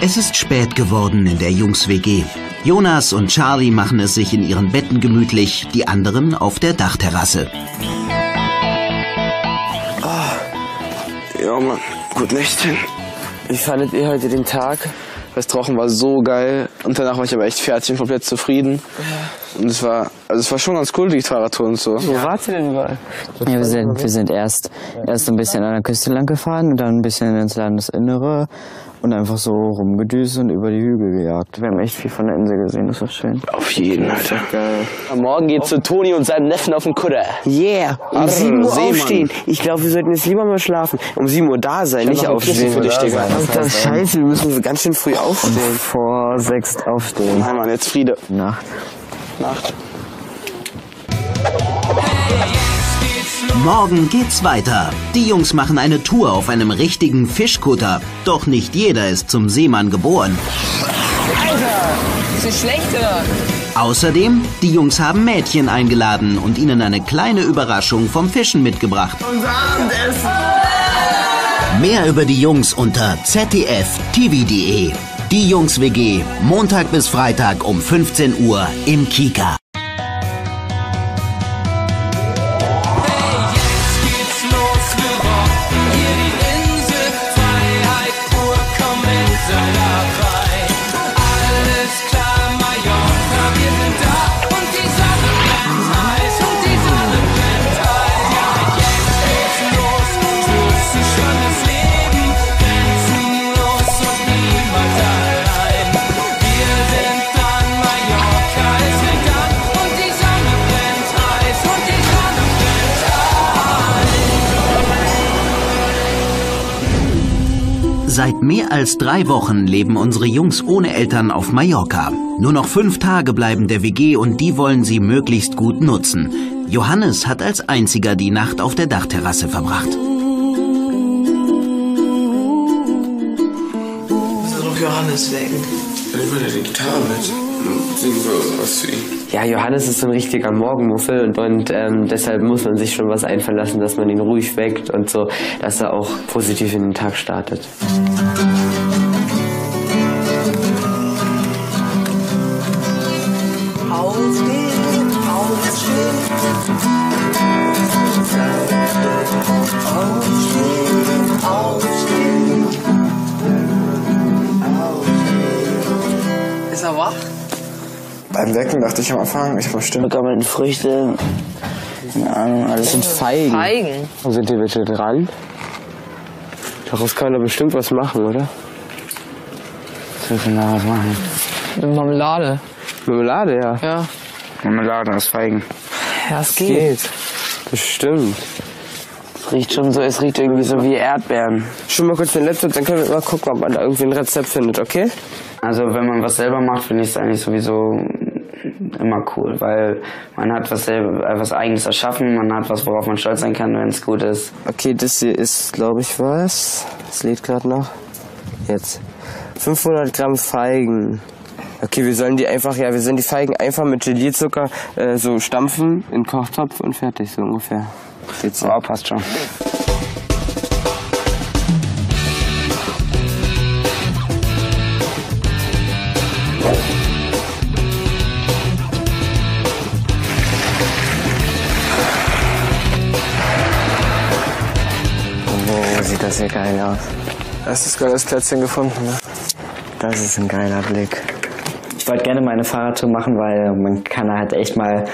Es ist spät geworden in der Jungs-WG. Jonas und Charlie machen es sich in ihren Betten gemütlich, die anderen auf der Dachterrasse. Ja, Mann, gut Nächtchen. Wie fandet ihr heute den Tag? Das Tauchen war so geil und danach war ich aber echt fertig und komplett zufrieden. Und es war, also es war schon ganz cool, die Fahrradtour und so. Wo wart ihr denn überall? Ja, wir sind, wir sind erst, erst ein bisschen an der Küste lang gefahren und dann ein bisschen ins Landesinnere und einfach so rumgedüst und über die Hügel gejagt. Wir haben echt viel von der Insel gesehen, das war schön. Auf jeden, Alter. Geil. Morgen geht's zu Toni und seinem Neffen auf den Kutter. Yeah, um Arr, 7 Uhr Seemann. aufstehen. Ich glaube, wir sollten jetzt lieber mal schlafen. Um 7 Uhr da sein, nicht aufstehen. Für dich, Digga. Alter, scheiße, wir müssen ganz schön früh aufstehen. Vor sechs aufstehen. Nein, Mann, jetzt Friede. Nacht. Nacht. Morgen geht's weiter. Die Jungs machen eine Tour auf einem richtigen Fischkutter. Doch nicht jeder ist zum Seemann geboren. Alter, ist das schlecht oder? Außerdem, die Jungs haben Mädchen eingeladen und ihnen eine kleine Überraschung vom Fischen mitgebracht. Unser Abendessen! Mehr über die Jungs unter zdf-tv.de. Die Jungs WG, Montag bis Freitag um 15 Uhr im Kika. Seit mehr als drei Wochen leben unsere Jungs ohne Eltern auf Mallorca. Nur noch fünf Tage bleiben der WG und die wollen sie möglichst gut nutzen. Johannes hat als einziger die Nacht auf der Dachterrasse verbracht. Muss doch Johannes wecken. Ich will ja die Gitarre mit. Ja, Johannes ist so ein richtiger Morgenmuffel und, und ähm, deshalb muss man sich schon was einfallen lassen, dass man ihn ruhig weckt und so, dass er auch positiv in den Tag startet. Ist er wach? Beim Wecken dachte ich am Anfang, ich habe Stimme. Gegammelten Früchte, keine Ahnung, alles sind Feigen. Feigen? Und sind die bitte dran? Daraus kann er bestimmt was machen, oder? So kann da was machen. Mit Marmelade. Marmelade, ja. Ja. Marmelade aus Feigen. Ja, es geht. geht. Bestimmt. Es riecht schon so, es riecht irgendwie so wie Erdbeeren. Schon mal kurz den Laptop, dann können wir mal gucken, ob man da irgendwie ein Rezept findet, okay? Also wenn man was selber macht, finde ich es eigentlich sowieso immer cool, weil man hat was selber, äh, was eigenes erschaffen, man hat was, worauf man stolz sein kann, wenn es gut ist. Okay, das hier ist, glaube ich, was. Das lädt gerade noch. Jetzt. 500 Gramm Feigen. Okay, wir sollen die einfach, ja, wir sollen die Feigen einfach mit Gelierzucker äh, so stampfen in Kochtopf und fertig, so ungefähr. Jetzt Ja, passt schon. Sieht das hier geil aus. Erstes geiles Plätzchen gefunden, ne? Das ist ein geiler Blick. Ich wollte gerne meine Fahrradtour machen, weil man kann halt echt mal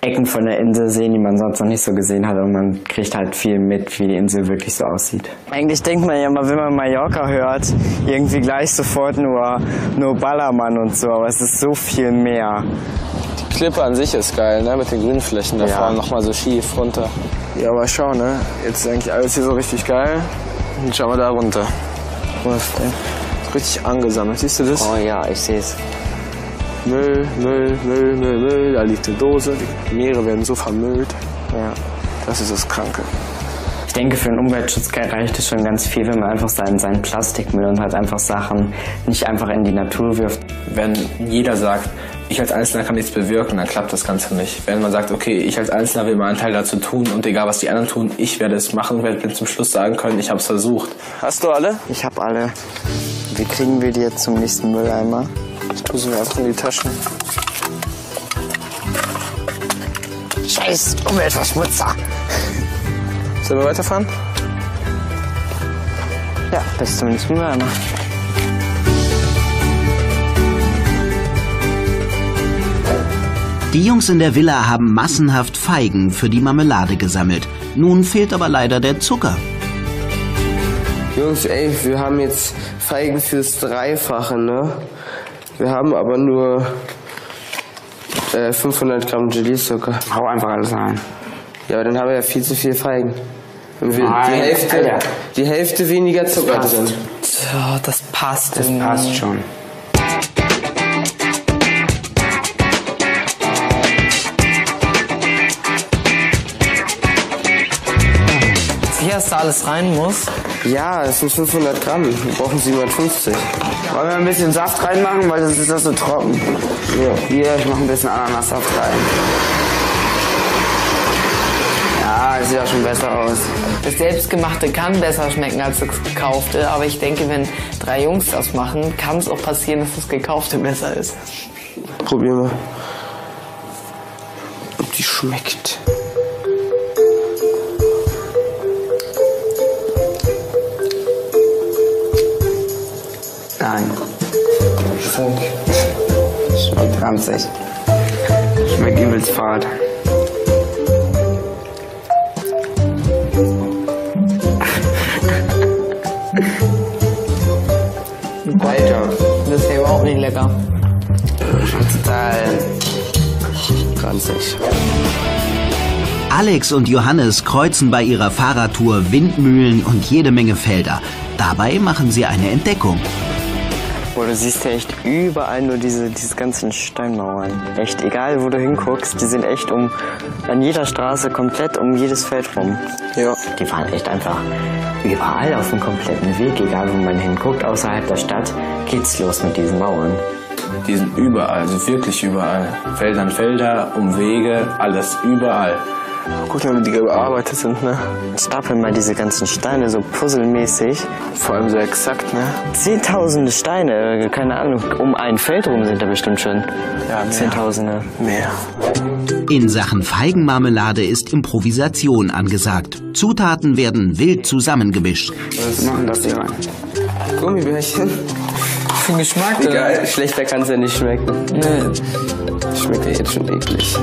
Ecken von der Insel sehen, die man sonst noch nicht so gesehen hat und man kriegt halt viel mit, wie die Insel wirklich so aussieht. Eigentlich denkt man ja mal, wenn man Mallorca hört, irgendwie gleich sofort nur, nur Ballermann und so, aber es ist so viel mehr. Die Klippe an sich ist geil, ne? Mit den Grünflächen da Ja. vorne nochmal so schief runter. Ja, aber schau, ne? Jetzt ist eigentlich alles hier so richtig geil. Und schau mal da runter. Was denn? Richtig angesammelt, siehst du das? Oh ja, ich sehe es. Müll, Müll, Müll, Müll, Müll. Da liegt eine Dose. Die Meere werden so vermüllt. Ja. Das ist das Kranke. Ich denke, für den Umweltschutz reicht es schon ganz viel, wenn man einfach seinen, seinen Plastikmüll und halt einfach Sachen nicht einfach in die Natur wirft. Wenn jeder sagt, ich als Einzelner kann nichts bewirken, dann klappt das Ganze nicht. Wenn man sagt, okay, ich als Einzelner will meinen Teil dazu tun und egal was die anderen tun, ich werde es machen, werde zum Schluss sagen können, ich habe es versucht. Hast du alle? Ich habe alle. Wie kriegen wir die jetzt zum nächsten Mülleimer? Ich tue sie mir einfach in die Taschen. Scheiß Umweltverschmutzer. Sollen wir weiterfahren? Ja, bis zum nächsten Mülleimer. Die Jungs in der Villa haben massenhaft Feigen für die Marmelade gesammelt. Nun fehlt aber leider der Zucker. Jungs, ey, wir haben jetzt Feigen fürs Dreifache, ne? Wir haben aber nur äh, 500 Gramm Gelierzucker. Hau einfach alles rein. Ja, aber dann haben wir ja viel zu viel Feigen. Und wir, Nein, die, Hälfte, Alter. die Hälfte weniger Zucker passt. drin. Tja, das passt. Das passt schon. Dass da alles rein muss? Ja, es sind 500 Gramm. Wir brauchen 750. Wollen wir ein bisschen Saft reinmachen, weil sonst ist das so trocken. Ja. Hier, ich mache ein bisschen Ananassaft rein. Ja, es sieht auch schon besser aus. Das Selbstgemachte kann besser schmecken als das Gekaufte, aber ich denke, wenn drei Jungs das machen, kann es auch passieren, dass das Gekaufte besser ist. Probier mal. Ob die schmeckt. Nein. Fuck. Schmeckt ranzig. Schmeckt übelst fad. Alter, das ist ja überhaupt nicht lecker. Total ranzig. Alex und Johannes kreuzen bei ihrer Fahrradtour Windmühlen und jede Menge Felder. Dabei machen sie eine Entdeckung. Boah, du siehst ja echt überall nur diese, diese ganzen Steinmauern. Echt, egal wo du hinguckst, die sind echt um, an jeder Straße komplett um jedes Feld rum. Ja. Die waren echt einfach überall auf dem kompletten Weg, egal wo man hinguckt, außerhalb der Stadt, geht's los mit diesen Mauern. Die sind überall, also wirklich überall. Felder an Felder, Umwege, alles, überall. Gut, wenn die gearbeitet sind, ne? Stapeln mal diese ganzen Steine so puzzelmäßig. Vor allem so exakt, ne? Zehntausende Steine, keine Ahnung, um ein Feld rum sind da bestimmt schon. Ja, mehr. Zehntausende. Mehr. In Sachen Feigenmarmelade ist Improvisation angesagt. Zutaten werden wild zusammengemischt. Was machen das hier rein? Gummibärchen. Für Geschmack, Egal, schlechter kann es ja nicht schmecken. Nee. Schmeckt ja jetzt schon eklig.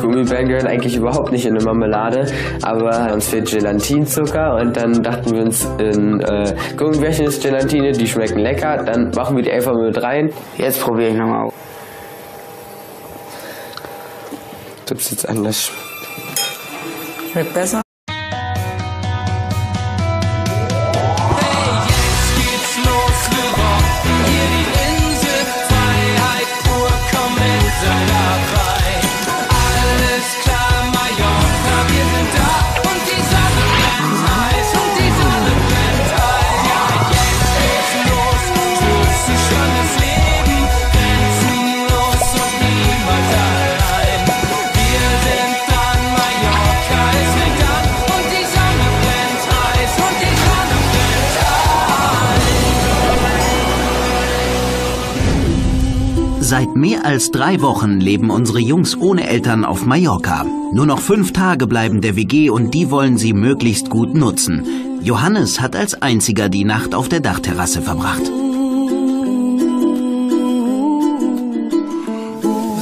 Gummibären gehören eigentlich überhaupt nicht in eine Marmelade, aber uns fehlt Gelatinzucker und dann dachten wir uns, in äh, Gummibärchen ist Gelatine, die schmecken lecker, dann machen wir die einfach mit rein. Jetzt probiere ich nochmal auf. Das ist jetzt anders. Schmeckt besser? Seit mehr als drei Wochen leben unsere Jungs ohne Eltern auf Mallorca. Nur noch fünf Tage bleiben der WG und die wollen sie möglichst gut nutzen. Johannes hat als einziger die Nacht auf der Dachterrasse verbracht. Ist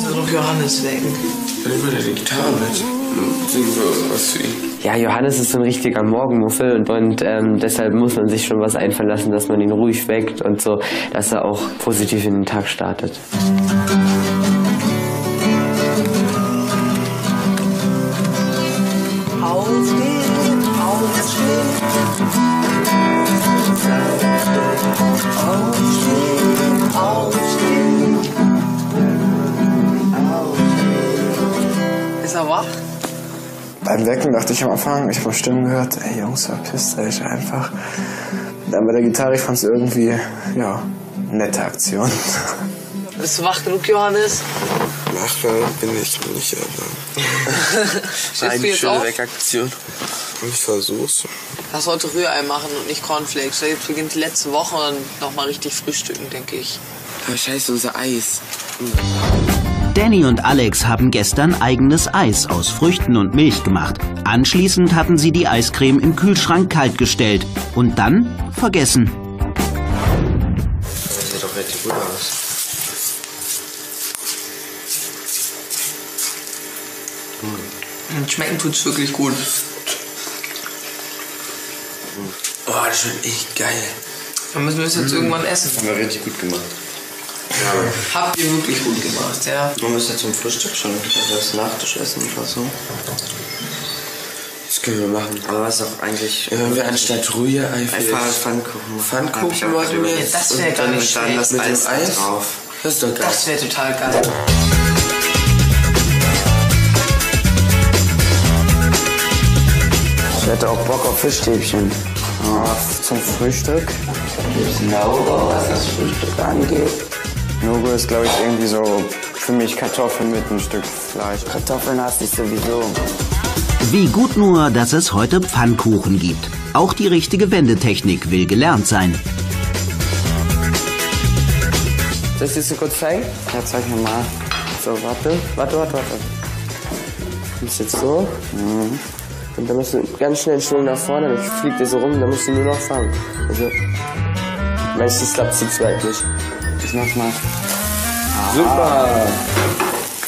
da noch Johannes? Dann nimm mal die Gitarre mit. Ja, Johannes ist so ein richtiger Morgenmuffel und, und ähm, deshalb muss man sich schon was einfallen lassen, dass man ihn ruhig weckt und so, dass er auch positiv in den Tag startet. Aufstehen, aufstehen. Aufstehen, aufstehen. Ist er wach? Beim Wecken dachte ich am Anfang, ich habe Stimmen gehört, ey Jungs, verpisst euch einfach. Dann bei der Gitarre, ich fand es irgendwie, ja, nette Aktion. Bist du wach genug, Johannes? Nachher bin ich nicht, aber. Eine schöne auf? Wegaktion. Ich versuch's. Lass heute Rührei machen und nicht Cornflakes. Jetzt beginnt die letzte Woche und nochmal richtig frühstücken, denke ich. Aber scheiße, unser Eis. Danny und Alex haben gestern eigenes Eis aus Früchten und Milch gemacht. Anschließend hatten sie die Eiscreme im Kühlschrank kalt gestellt und dann vergessen. Das sieht doch richtig gut aus. Und schmecken tut's wirklich gut. Oh, das schmeckt echt geil. Dann müssen wir es jetzt irgendwann essen. Haben wir richtig gut gemacht. Habt ihr wirklich gut gemacht, ja? Man muss ja zum Frühstück schon das Nachtisch essen oder so. Das können wir machen. Aber was auch eigentlich. Ja, wir anstatt Rührei einfach Pfannkuchen machen. Pfannkuchen wollten wir Ja, jetzt. das wär und gar nicht schlecht. das Mit dem Eis, da Eis? drauf. Das ist doch geil. Das wäre total geil. Ich hätte auch Bock auf Fischstäbchen. Ah, zum Frühstück? No-Go, was das Frühstück angeht. No-Go ist, glaube ich, irgendwie so für mich Kartoffeln mit ein Stück Fleisch. Kartoffeln hasse ich sowieso. Wie gut nur, dass es heute Pfannkuchen gibt. Auch die richtige Wendetechnik will gelernt sein. Das dir kurz zeigen? Ja, zeig mir mal. So, warte, warte, warte, warte. Bist jetzt so. Mhm. Und dann musst du ganz schnell Schwung nach vorne, dann fliegt der so rum, dann musst du nur noch fangen. Also, meistens klappt es zu zweit nicht. Ich mach's mal. Super!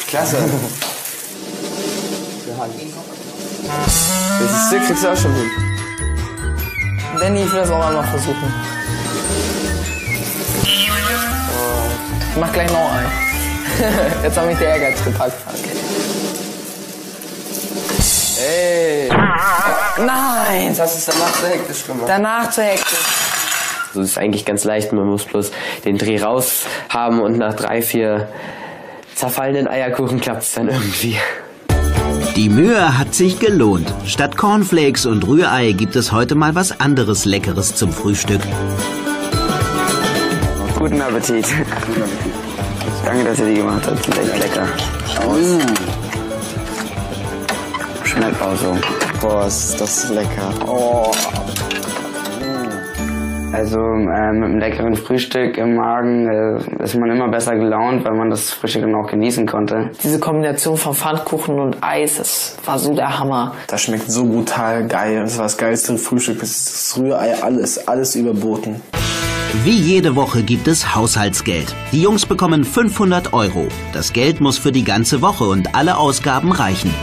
Klasse. Das Stück kriegst du auch schon hin. Danny, ich will das auch einmal versuchen. Ich mach gleich noch einen. Jetzt hat mich der Ehrgeiz gepackt. Okay. Ey! Nein! Jetzt hast du es danach zu hektisch gemacht. Danach zu hektisch. Also es ist eigentlich ganz leicht, man muss bloß den Dreh raus haben und nach drei, vier zerfallenen Eierkuchen klappt es dann irgendwie. Die Mühe hat sich gelohnt. Statt Cornflakes und Rührei gibt es heute mal was anderes Leckeres zum Frühstück. Guten Appetit. Danke, dass ihr die gemacht habt. Sind echt lecker. Schmeckt auch so. Boah, ist das lecker. Oh. Also äh, mit einem leckeren Frühstück im Magen äh, ist man immer besser gelaunt, weil man das Frühstück dann auch genießen konnte. Diese Kombination von Pfannkuchen und Eis, das war so der Hammer. Das schmeckt so brutal geil. Das war das geilste Frühstück. Das ist das Rührei, alles, alles überboten. Wie jede Woche gibt es Haushaltsgeld. Die Jungs bekommen 500 Euro. Das Geld muss für die ganze Woche und alle Ausgaben reichen.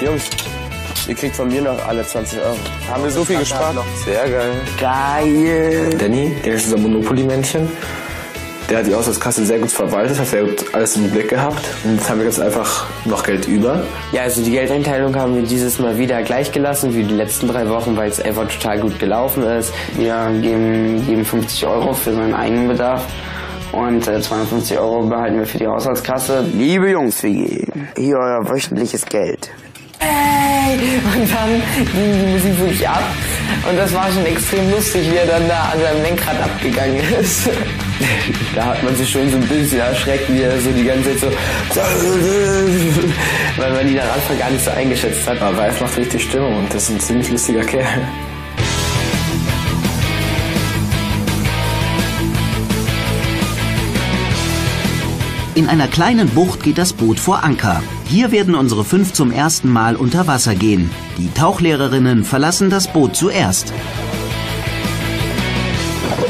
Jungs, ihr kriegt von mir noch alle 20 Euro. Haben wir so viel gespart? Sehr geil. Geil. Danny, der ist unser Monopoly-Männchen. Der hat die Auslandskasse sehr gut verwaltet, hat sehr gut alles im Blick gehabt. Und jetzt haben wir jetzt einfach noch Geld über. Ja, also die Geldeinteilung haben wir dieses Mal wieder gleich gelassen wie die letzten drei Wochen, weil es einfach total gut gelaufen ist. Wir geben, geben 50 Euro für seinen eigenen Bedarf und äh, 250 Euro behalten wir für die Haushaltskasse. Liebe Jungs, WG, hier euer wöchentliches Geld. Ey! Und dann ging die Musik wirklich ab. Und das war schon extrem lustig, wie er dann da an seinem Lenkrad abgegangen ist. Da hat man sich schon so ein bisschen erschreckt, wie er so die ganze Zeit so, weil man ihn am Anfang gar nicht so eingeschätzt hat. Aber Ralf macht richtig Stimmung und das ist ein ziemlich lustiger Kerl. In einer kleinen Bucht geht das Boot vor Anker. Hier werden unsere fünf zum ersten Mal unter Wasser gehen. Die Tauchlehrerinnen verlassen das Boot zuerst.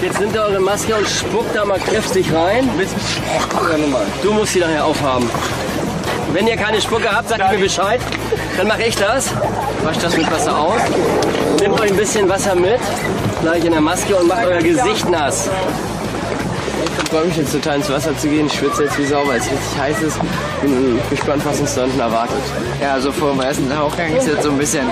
Jetzt nimmt ihr eure Maske und spuckt da mal kräftig rein. Du musst sie nachher aufhaben. Wenn ihr keine Spucke habt, sagt mir Bescheid. Dann mache ich das. Wascht das mit Wasser aus. Nehmt euch ein bisschen Wasser mit, gleich in der Maske und macht euer Gesicht nass. Ich freue mich jetzt total ins Wasser zu gehen. Ich schwitze jetzt wie Sau, weil es richtig heiß ist. Bin gespannt, was uns da unten erwartet. Ja, also vor dem ersten Tauchgang ist jetzt so ein bisschen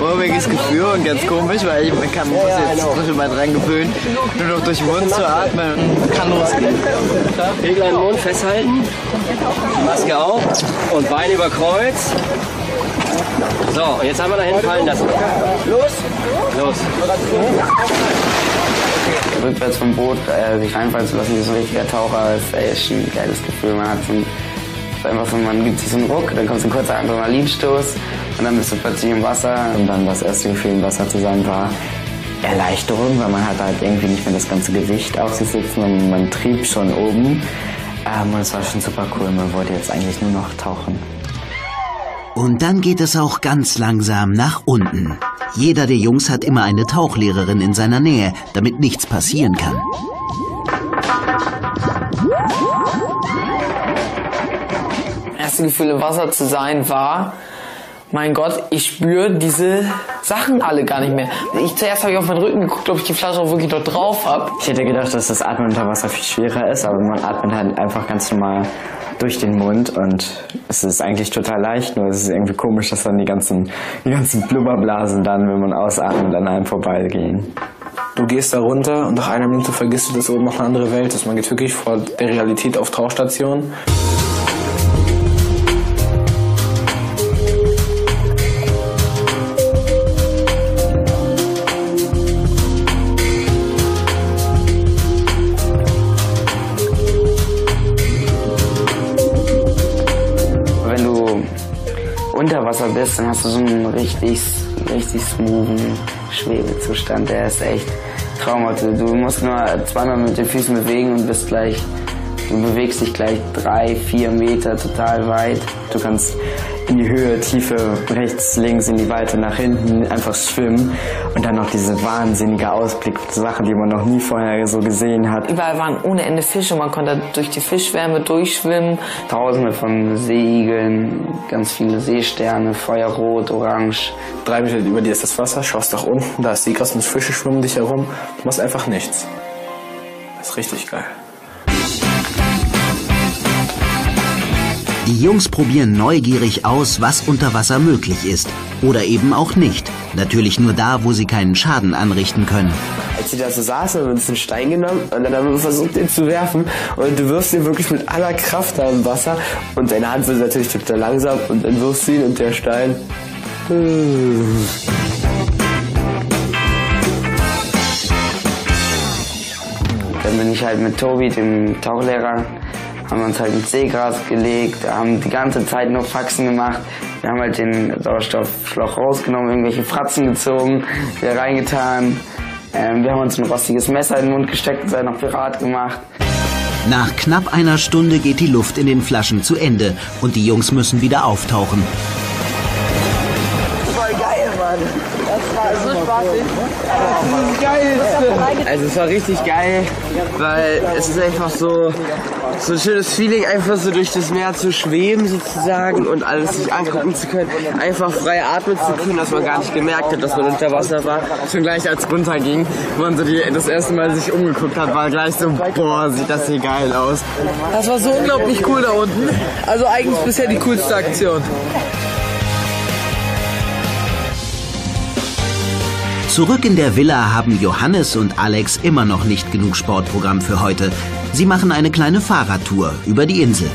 mulmiges Gefühl und ganz komisch, weil ich, kann muss jetzt schon mal dran gewöhnen, nur noch durch den Mund zu atmen und kann losgehen. Regel an den Mund festhalten. Maske auf und Bein über Kreuz. So, jetzt haben wir da hinten fallen lassen. Los! Los! Rückwärts vom Boot äh, sich reinfallen zu lassen, wie so ein richtiger Taucher, ist echt ein geiles Gefühl. Man hat so ein, ist einfach so, man gibt sich so einen Ruck, dann kommt so ein kurzer Adrenalinstoß und dann bist du plötzlich im Wasser. Und dann das erste Gefühl im Wasser zu sein war Erleichterung, weil man hat halt irgendwie nicht mehr das ganze Gewicht auf sich sitzen und man trieb schon oben. Ähm, und es war schon super cool, man wollte jetzt eigentlich nur noch tauchen. Und dann geht es auch ganz langsam nach unten. Jeder der Jungs hat immer eine Tauchlehrerin in seiner Nähe, damit nichts passieren kann. erste Gefühl im Wasser zu sein war, mein Gott, ich spüre diese Sachen alle gar nicht mehr. Ich zuerst habe ich auf meinen Rücken geguckt, ob ich die Flasche auch wirklich dort drauf habe. Ich hätte gedacht, dass das Atmen unter Wasser viel schwerer ist, aber man atmet halt einfach ganz normal durch den Mund und es ist eigentlich total leicht, nur es ist irgendwie komisch, dass dann die ganzen, die ganzen Blubberblasen dann, wenn man ausatmet, an einem vorbeigehen. Du gehst da runter und nach einer Minute vergisst du, dass oben noch eine andere Welt ist. Man geht wirklich vor der Realität auf Tauchstation. Bist, dann hast du so einen richtig, richtig smoothen Schwebezustand. Der ist echt traumhaft. Du musst nur zweimal mit den Füßen bewegen und bist gleich, du bewegst dich gleich drei, vier Meter total weit. Du kannst in die Höhe, Tiefe, rechts, links, in die Weite, nach hinten einfach schwimmen und dann noch diese wahnsinnige Ausblick, Sachen, die man noch nie vorher so gesehen hat. Überall waren ohne Ende Fische, man konnte durch die Fischwärme durchschwimmen. Tausende von Seeigeln, ganz viele Seesterne, Feuerrot, Orange. Drei Meter über dir ist das Wasser, schaust nach unten, da ist Seegras und Fische schwimmen dich herum. Du machst einfach nichts. Das ist richtig geil. Die Jungs probieren neugierig aus, was unter Wasser möglich ist. Oder eben auch nicht. Natürlich nur da, wo sie keinen Schaden anrichten können. Als sie da so saßen, haben wir uns einen Stein genommen und dann haben wir versucht, den zu werfen. Und du wirfst ihn wirklich mit aller Kraft da im Wasser. Und deine Hand wird natürlich total langsam und dann wirfst du ihn und der Stein. Dann bin ich halt mit Tobi, dem Tauchlehrer, haben uns halt ins Seegras gelegt, haben die ganze Zeit nur Faxen gemacht. Wir haben halt den Sauerstoffschlauch rausgenommen, irgendwelche Fratzen gezogen, wieder reingetan. Ähm, wir haben uns ein rostiges Messer in den Mund gesteckt und seid noch Pirat gemacht. Nach knapp einer Stunde geht die Luft in den Flaschen zu Ende und die Jungs müssen wieder auftauchen. Also es war richtig geil, weil es ist einfach so, so ein schönes Feeling, einfach so durch das Meer zu schweben sozusagen und alles sich angucken zu können. Einfach frei atmen zu können, dass man gar nicht gemerkt hat, dass man unter Wasser war. Schon gleich als es runterging, wo man so die, das erste Mal sich umgeguckt hat, war gleich so, boah, sieht das hier geil aus. Das war so unglaublich cool da unten. Also eigentlich bisher die coolste Aktion. Zurück in der Villa haben Johannes und Alex immer noch nicht genug Sportprogramm für heute. Sie machen eine kleine Fahrradtour über die Insel.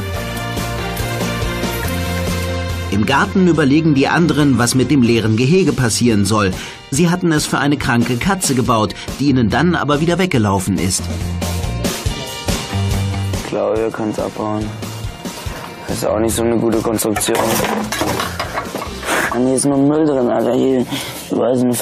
Im Garten überlegen die anderen, was mit dem leeren Gehege passieren soll. Sie hatten es für eine kranke Katze gebaut, die ihnen dann aber wieder weggelaufen ist. Ich glaube, könnt es abbauen. Das ist auch nicht so eine gute Konstruktion. Und hier ist nur Müll drin, Alter. Hier, weiß nicht.